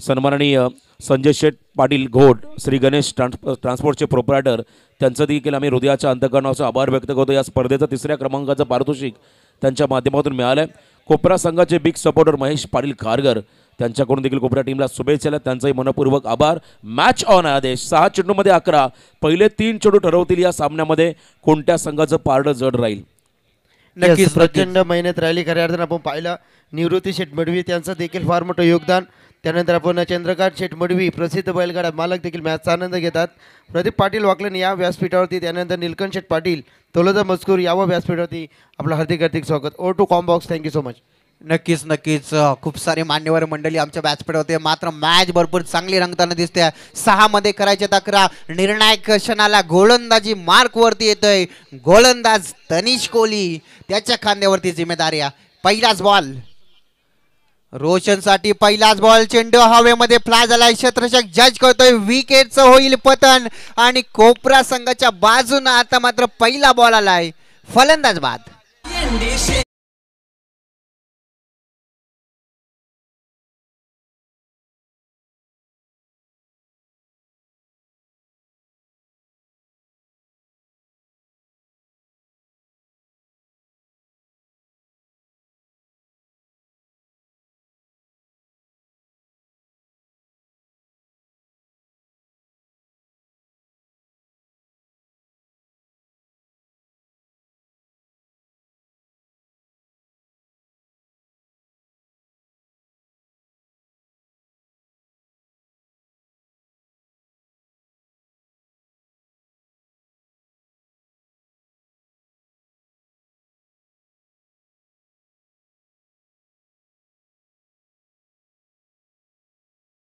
S2: सन्माननीय संजय शेठ पाटील घोट श्री गणेश ट्रान्स ट्रान्सपोर्टचे प्रोपरायटर त्यांचं देखील आम्ही हृदयाच्या अंतकरणाचा आभार व्यक्त करतो. या स्पर्धेचं तिसऱ्या क्रमांकाचं पारितोषिक त्यांच्या माध्यमातून मिळालं आहे कोपरा संघाचे बिग सपोर्टर महेश पाटील खारगर त्यांच्याकडून देखील कोपरा टीमला शुभेच्छा त्यांचाही मनपूर्वक आभार. मॅच ऑन आदेश सहा चेंडूमध्ये अकरा. पहिले तीन चेंडू ठरवतील या सामन्यामध्ये कोणत्या संघाचं पारडं जड राहील?
S3: नक्कीच प्रचंड मेहनत राहिली. खऱ्या अर्थानं आपण पाहिलं निवृत्ती शेठ मडवी त्यांचं देखील फार मोठं योगदान. त्यानंतर आपण चंद्रकांत शेठ मडवी प्रसिद्ध बैलगाडा मालक देखील मॅचचा आनंद घेतात. प्रदीप पाटील वाकलन या व्यासपीठावरती त्यानंतर निलकंठ शेठ पाटील तोलोदा मजकूर यावं व्यासपीठावरती आपलं हार्दिक हार्दिक स्वागत. ओ टू कॉम्बॉक्स थँक्यू सो मच
S1: नक्कीच नक्कीच. खूप सारे मान्यवर मंडळी आमच्या व्यासपीठ होते. मात्र मॅच भरपूर चांगली रंगताना दिसते. सहा मध्ये करायचे तक्रार निर्णायक क्षणाला गोलंदाजी मार्क वरती येतोय. गोलंदाज तनिष कोहली. त्याच्या खांद्यावरती जिम्मेदारी पहिलाच बॉल रोशनसाठी पहिलाच बॉल चेंडू हवेमध्ये फ्लाय झालाय. क्षेत्रशक जज करतोय. विकेटचं होईल पतन. आणि कोपरा संघाच्या बाजूनं आता मात्र पहिला बॉल आलाय. फलंदाज बाद.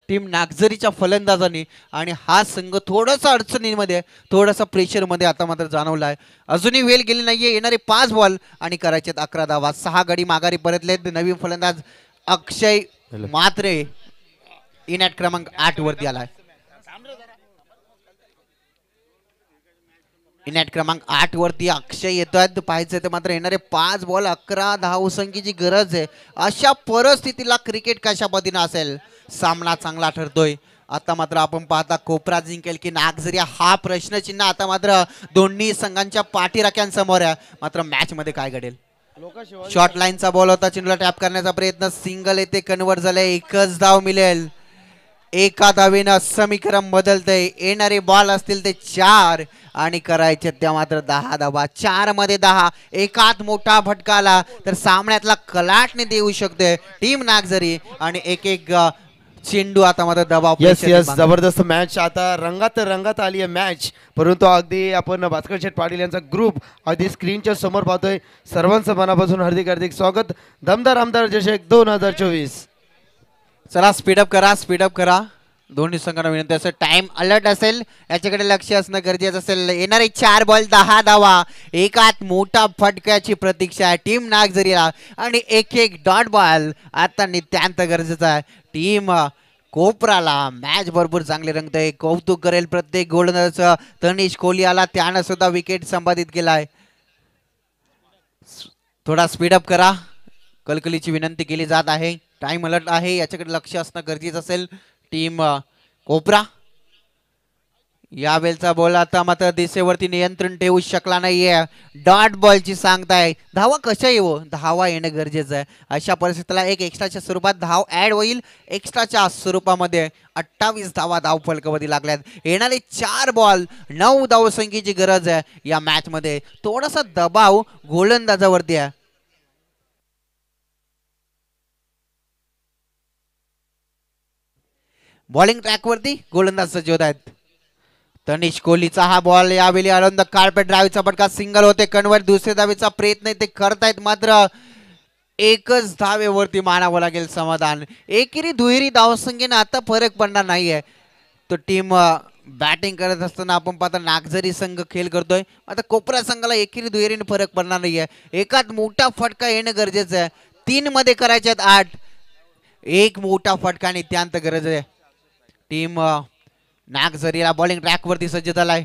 S1: टीम नागझरीच्या फलंदाजाने आणि हा संघ थोडासा अडचणीमध्ये थोडासा प्रेशरमध्ये आता मात्र जाणवला आहे. अजूनही वेल गेली नाहीये. येणारे पाच बॉल आणि करायचे अकरा धावा. सहा गडी माघारी परतलेत. नवीन फलंदाज अक्षय मात्रे इनॅट क्रमांक आठ वरती आलाय. इनॅट क्रमांक आठ वरती अक्षय येतोय पाहायचं तर मात्र येणारे पाच बॉल अकरा धावसंख्येची गरज आहे. अशा परिस्थितीला क्रिकेट कशा पद्धतीनं असेल? सामना चांगला ठरतोय. आता मात्र आपण पाहता कोपरा जिंकेल की नागझरिया हा प्रश्नचिन्ह आता मात्र दोन्ही संघांच्या पाठीराख्यांसमोर आहे. मात्र मॅच मध्ये काय घडेल? शॉर्ट लाईनचा बॉल होता. चिन्हला टॅप करण्याचा प्रयत्न. सिंगल येते कन्वर्ट झाले एकच धाव मिळेल. एका धावेनं समीकरण बदलतंय. येणारे बॉल असतील ते चार. आणि करायचे त्या मात्र दहा धावा चारमध्ये दहा. एकात मोठा फटका आला. तर सामन्यातला कलाटने देऊ शकते टीम नागझरी आणि एक एक चेंडू आता मात्र दबाव
S3: येस येस जबरदस्त मॅच आता रंगात रंगात आली आहे मॅच परंतु अगदी आपण भास्कर शेठ पाटील यांचा ग्रुप अगदी स्क्रीनच्या समोर पाहतोय. सर्वांचं मनापासून हार्दिक हार्दिक स्वागत. दमदार आमदार जशेक दोन हजार चोवीस.
S1: चला स्पीडअप करा स्पीडअप करा. दोन्ही संघांना विनंती असेल टाइम अलर्ट असेल याच्याकडे लक्ष असणं गरजेचं असेल. येणारे चार बॉल दहा धावा. एकात मोठा फटक्याची प्रतीक्षा आहे. टीम नागझरीला आणि एक एक डॉट बॉल आता नित्यांत गरजेचं आहे. टीम कोपराला मॅच भरपूर चांगले रंगतंय. कौतुक करेल प्रत्येक गोलंदाजाचं तनिष कोहली आला त्यानं सुद्धा विकेट संपादित केलाय थोडा स्पीडअप करा. कलकलीची विनंती केली जात आहे. टाइम अलर्ट आहे याच्याकडे लक्ष असणं गरजेचं असेल. टीम कोपरा कोपरा. यावेळचा बॉल आता मात्र दिशेवरती नियंत्रण ठेवू शकला नाहीये. डॉट बॉलची सांगताय. धावा कशा येऊ? धावा येणं गरजेचं आहे. अशा परिस्थितीला एक एक्स्ट्राच्या स्वरूपात धाव ऍड होईल. एक्स्ट्राच्या स्वरूपामध्ये अठ्ठावीस धावा धाव फलकावधी लागल्यात. येणारे चार बॉल नऊ धावसंख्येची गरज आहे या मॅच मध्ये. थोडासा दबाव गोलंदाजावरती आहे. बॉलिंग ट्रॅकवरती गोलंदाज सज्ज होत आहेत. तनिष कोहलीचा हा बॉल यावेळी अरुंद कार्पेट ड्रावीचा फटका सिंगल होते. कन्वर्ट दुसऱ्या धावेचा प्रयत्न ते करतायत मात्र एकच धावेवरती मानावं लागेल समाधान. एकेरी दुहेरी धावसंख्येनं आता फरक पडणार नाहीये. तो टीम बॅटिंग करत असताना आपण पाहता नागझरी संघ खेळ करतोय. आता कोपरा संघाला एकेरी दुहेरीने फरक पडणार नाहीये. एकात मोठा फटका येणं गरजेचं आहे. तीन मध्ये करायचे आहेत आठ. एक मोठा फटका आणि त्यांत गरज आहे. टीम नागझरीला बॉलिंग ट्रॅक वरती सज्ज झालाय.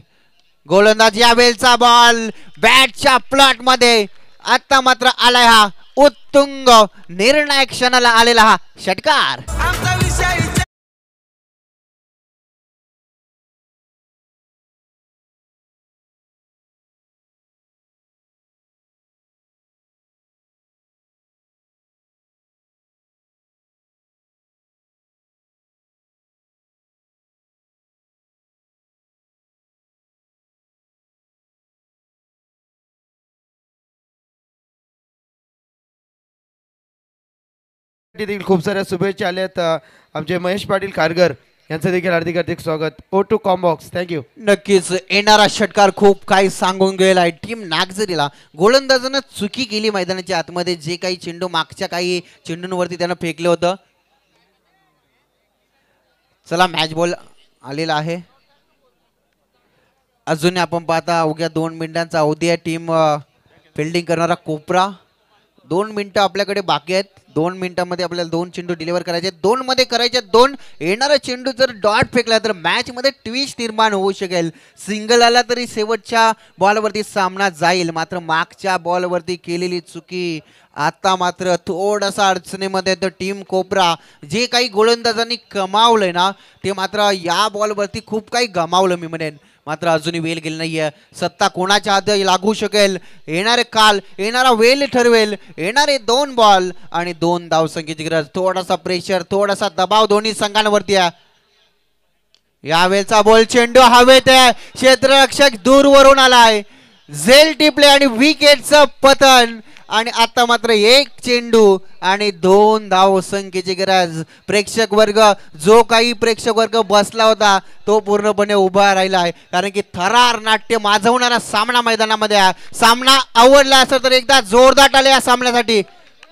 S1: गोलंदाज या वेळचा बॉल बॅटच्या प्लॉटमध्ये. आता मात्र आलाय हा. उत्तुंग निर्णायक क्षणाला आलेला हा षटकार.
S3: देखील खूप साऱ्या शुभेच्छा आल्यात आमचे महेश पाटील कारगर यांचं देखील हार्दिक हार्दिक स्वागत. ओ टू कॉम्बॉक्स थँक्यू
S1: नक्कीच येणारा षटकार खूप काही सांगून गेलाय टीम नागझरीला गोलंदाजानं चुकी केली मैदानाच्या आतमध्ये. जे काही चेंडू मागच्या काही चेंडूंवरती त्यानं फेकलं होतं. चला मॅच बॉल आलेला आहे. अजून आपण पाहता अवघ्या दोन मिनिटांचा अवधी आहे. टीम फिल्डिंग करणारा कोपरा. दोन मिनिटं आपल्याकडे बाकी आहेत. दोन मिनिटांमध्ये आपल्याला दोन चेंडू डिलिव्हर करायचे. दोन मध्ये करायचे दोन. येणारा चेंडू जर डॉट फेकला तर मॅच मध्ये ट्विस्ट निर्माण होऊ शकेल. सिंगल आला तरी शेवटच्या बॉलवरती सामना जाईल. मात्र मागच्या बॉलवरती केलेली चुकी आता मात्र थोडासा अडचणीमध्ये तर टीम कोपरा. जे काही गोलंदाजांनी कमावलंय ना ते मात्र या बॉलवरती खूप काही गमावलं मी म्हणेन. मात्र अजूनही वेल गेली नाहीये. सत्ता कोणाच्या आधी लागू शकेल? येणारे काल येणारा वेल ठरवेल. येणारे दोन बॉल आणि दोन धावसंख्येची गरज. थोडासा प्रेशर थोडासा दबाव दोन्ही संघांवरती आहे. यावेळचा बॉल चेंडू हवेत आहे. क्षेत्ररक्षक दूरवरून आलाय. झेल टिपले आणि विकेटचं पतन. आणि आता मात्र एक चेंडू आणि दोन धाव संख्येची गरज. प्रेक्षक वर्ग जो काही प्रेक्षक वर्ग बसला होता तो पूर्णपणे उभा राहिला आहे. कारण की थरार नाट्य माजवणारा सामना मैदानामध्ये. सामना आवडला असेल तर एकदा जोरदार आले या सामन्यासाठी.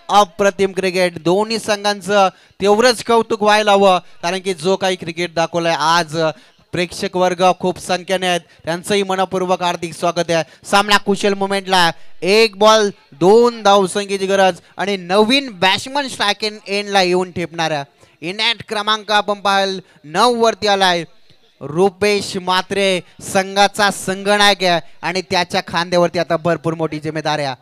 S1: अप्रतिम क्रिकेट. दोन्ही संघांचं तेवढंच कौतुक व्हायला हवं. कारण की जो काही क्रिकेट दाखवलाय आज प्रेक्षक वर्ग खूप संख्येने आहेत. त्यांचंही मनपूर्वक हार्दिक स्वागत आहे. सामना कुशल मुमेंटला एक बॉल दोन धावसंख्येची गरज आणि नवीन बॅट्समन स्ट्रायक एंडला येऊन ठेपणाऱ्या इनॅट क्रमांक आपण पाहाल नऊ वरती आलाय. रुपेश मात्रे संघाचा संगनायक आहे आणि त्याच्या खांद्यावरती आता भरपूर मोठी जिम्मेदारी आहे.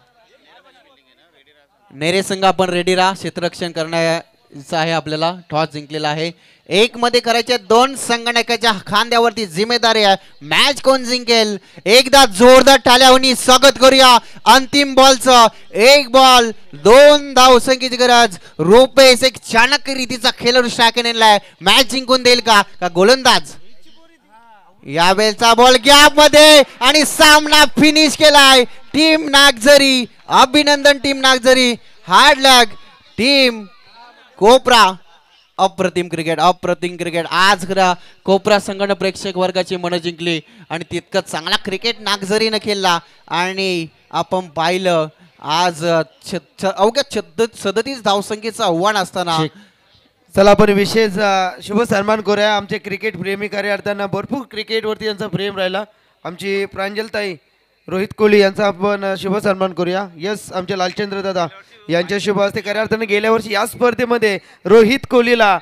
S1: नेरे संघ आपण रेडी राहा. क्षेत्ररक्षण करण्या आहे आपल्याला टॉस जिंकलेला आहे. एक मध्ये करायचे दोन संगणकाच्या खांद्यावरती जिम्मेदारी आहे. मॅच कोण जिंकेल? एकदा जोरदार टाळ्यावनी स्वागत करूया. अंतिम बॉलचं एक बॉल दोन धाव संख्येची गरज. रुपेश एक चाणक्य रीतीचा खेळाडू शाखेने मॅच जिंकून देईल का? का गोलंदाज? यावेळचा बॉल गॅपमध्ये आणि सामना फिनिश केलाय. टीम नागझरी अभिनंदन team Nagzari. Hard luck team Kopra अप्रतिम क्रिकेट अप्रतिम क्रिकेट आज खरा कोपरा संघानं प्रेक्षक वर्गाची मनं जिंकली आणि तितकं चांगला क्रिकेट नागझरीनं खेळला. आणि आपण पाहिलं आज छ- अवघ्या छद्द सदतीस धावसंख्येचं आव्हान असताना
S3: चला आपण विशेष शुभ सन्मान करूया. आमचे क्रिकेट प्रेमी कार्यार्थ्यांना भरपूर क्रिकेटवरती त्यांचा प्रेम राहिला. आमची प्रांजलताई रोहित कोहली यांचा आपण शुभ सन्मान करूया. यस आमचे लालचंद्र दादा यांच्या शुभ हस्ते अर्थाने गेल्या वर्षी या स्पर्धेमध्ये रोहित कोहलीला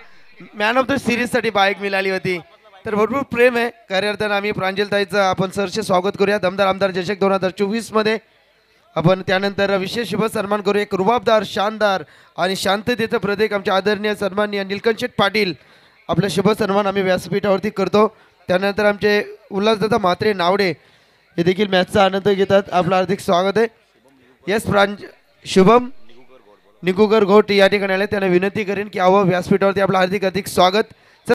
S3: मॅन ऑफ द सिरीजसाठी बाईक मिळाली होती. तर भरपूर प्रेम आहे. कार्यार्थ्यांना आम्ही प्रांजलताईचं आपण सरचे स्वागत करूया. दमदार आमदार जशक दोन हजार चोवीसमध्ये. आपण त्यानंतर विशेष शुभ सन्मान करू एक रुबाबदार शानदार आणि शांततेचं प्रतीक आमचे आदरणीय सन्माननीय निलकंठ पाटील आपला शुभ सन्मान आम्ही व्यासपीठावरती करतो. त्यानंतर आमचे उल्हासदादा म्हात्रे नावडे हे देखील मॅचचा आनंद घेतात. आपलं हार्दिक स्वागत आहे. यस प्रांज शुभम निकुगर घोट या ठिकाणी आले. त्यांना विनंती करेन की आव व्यासपीठावरती आपलं हार्दिक अधिक स्वागत.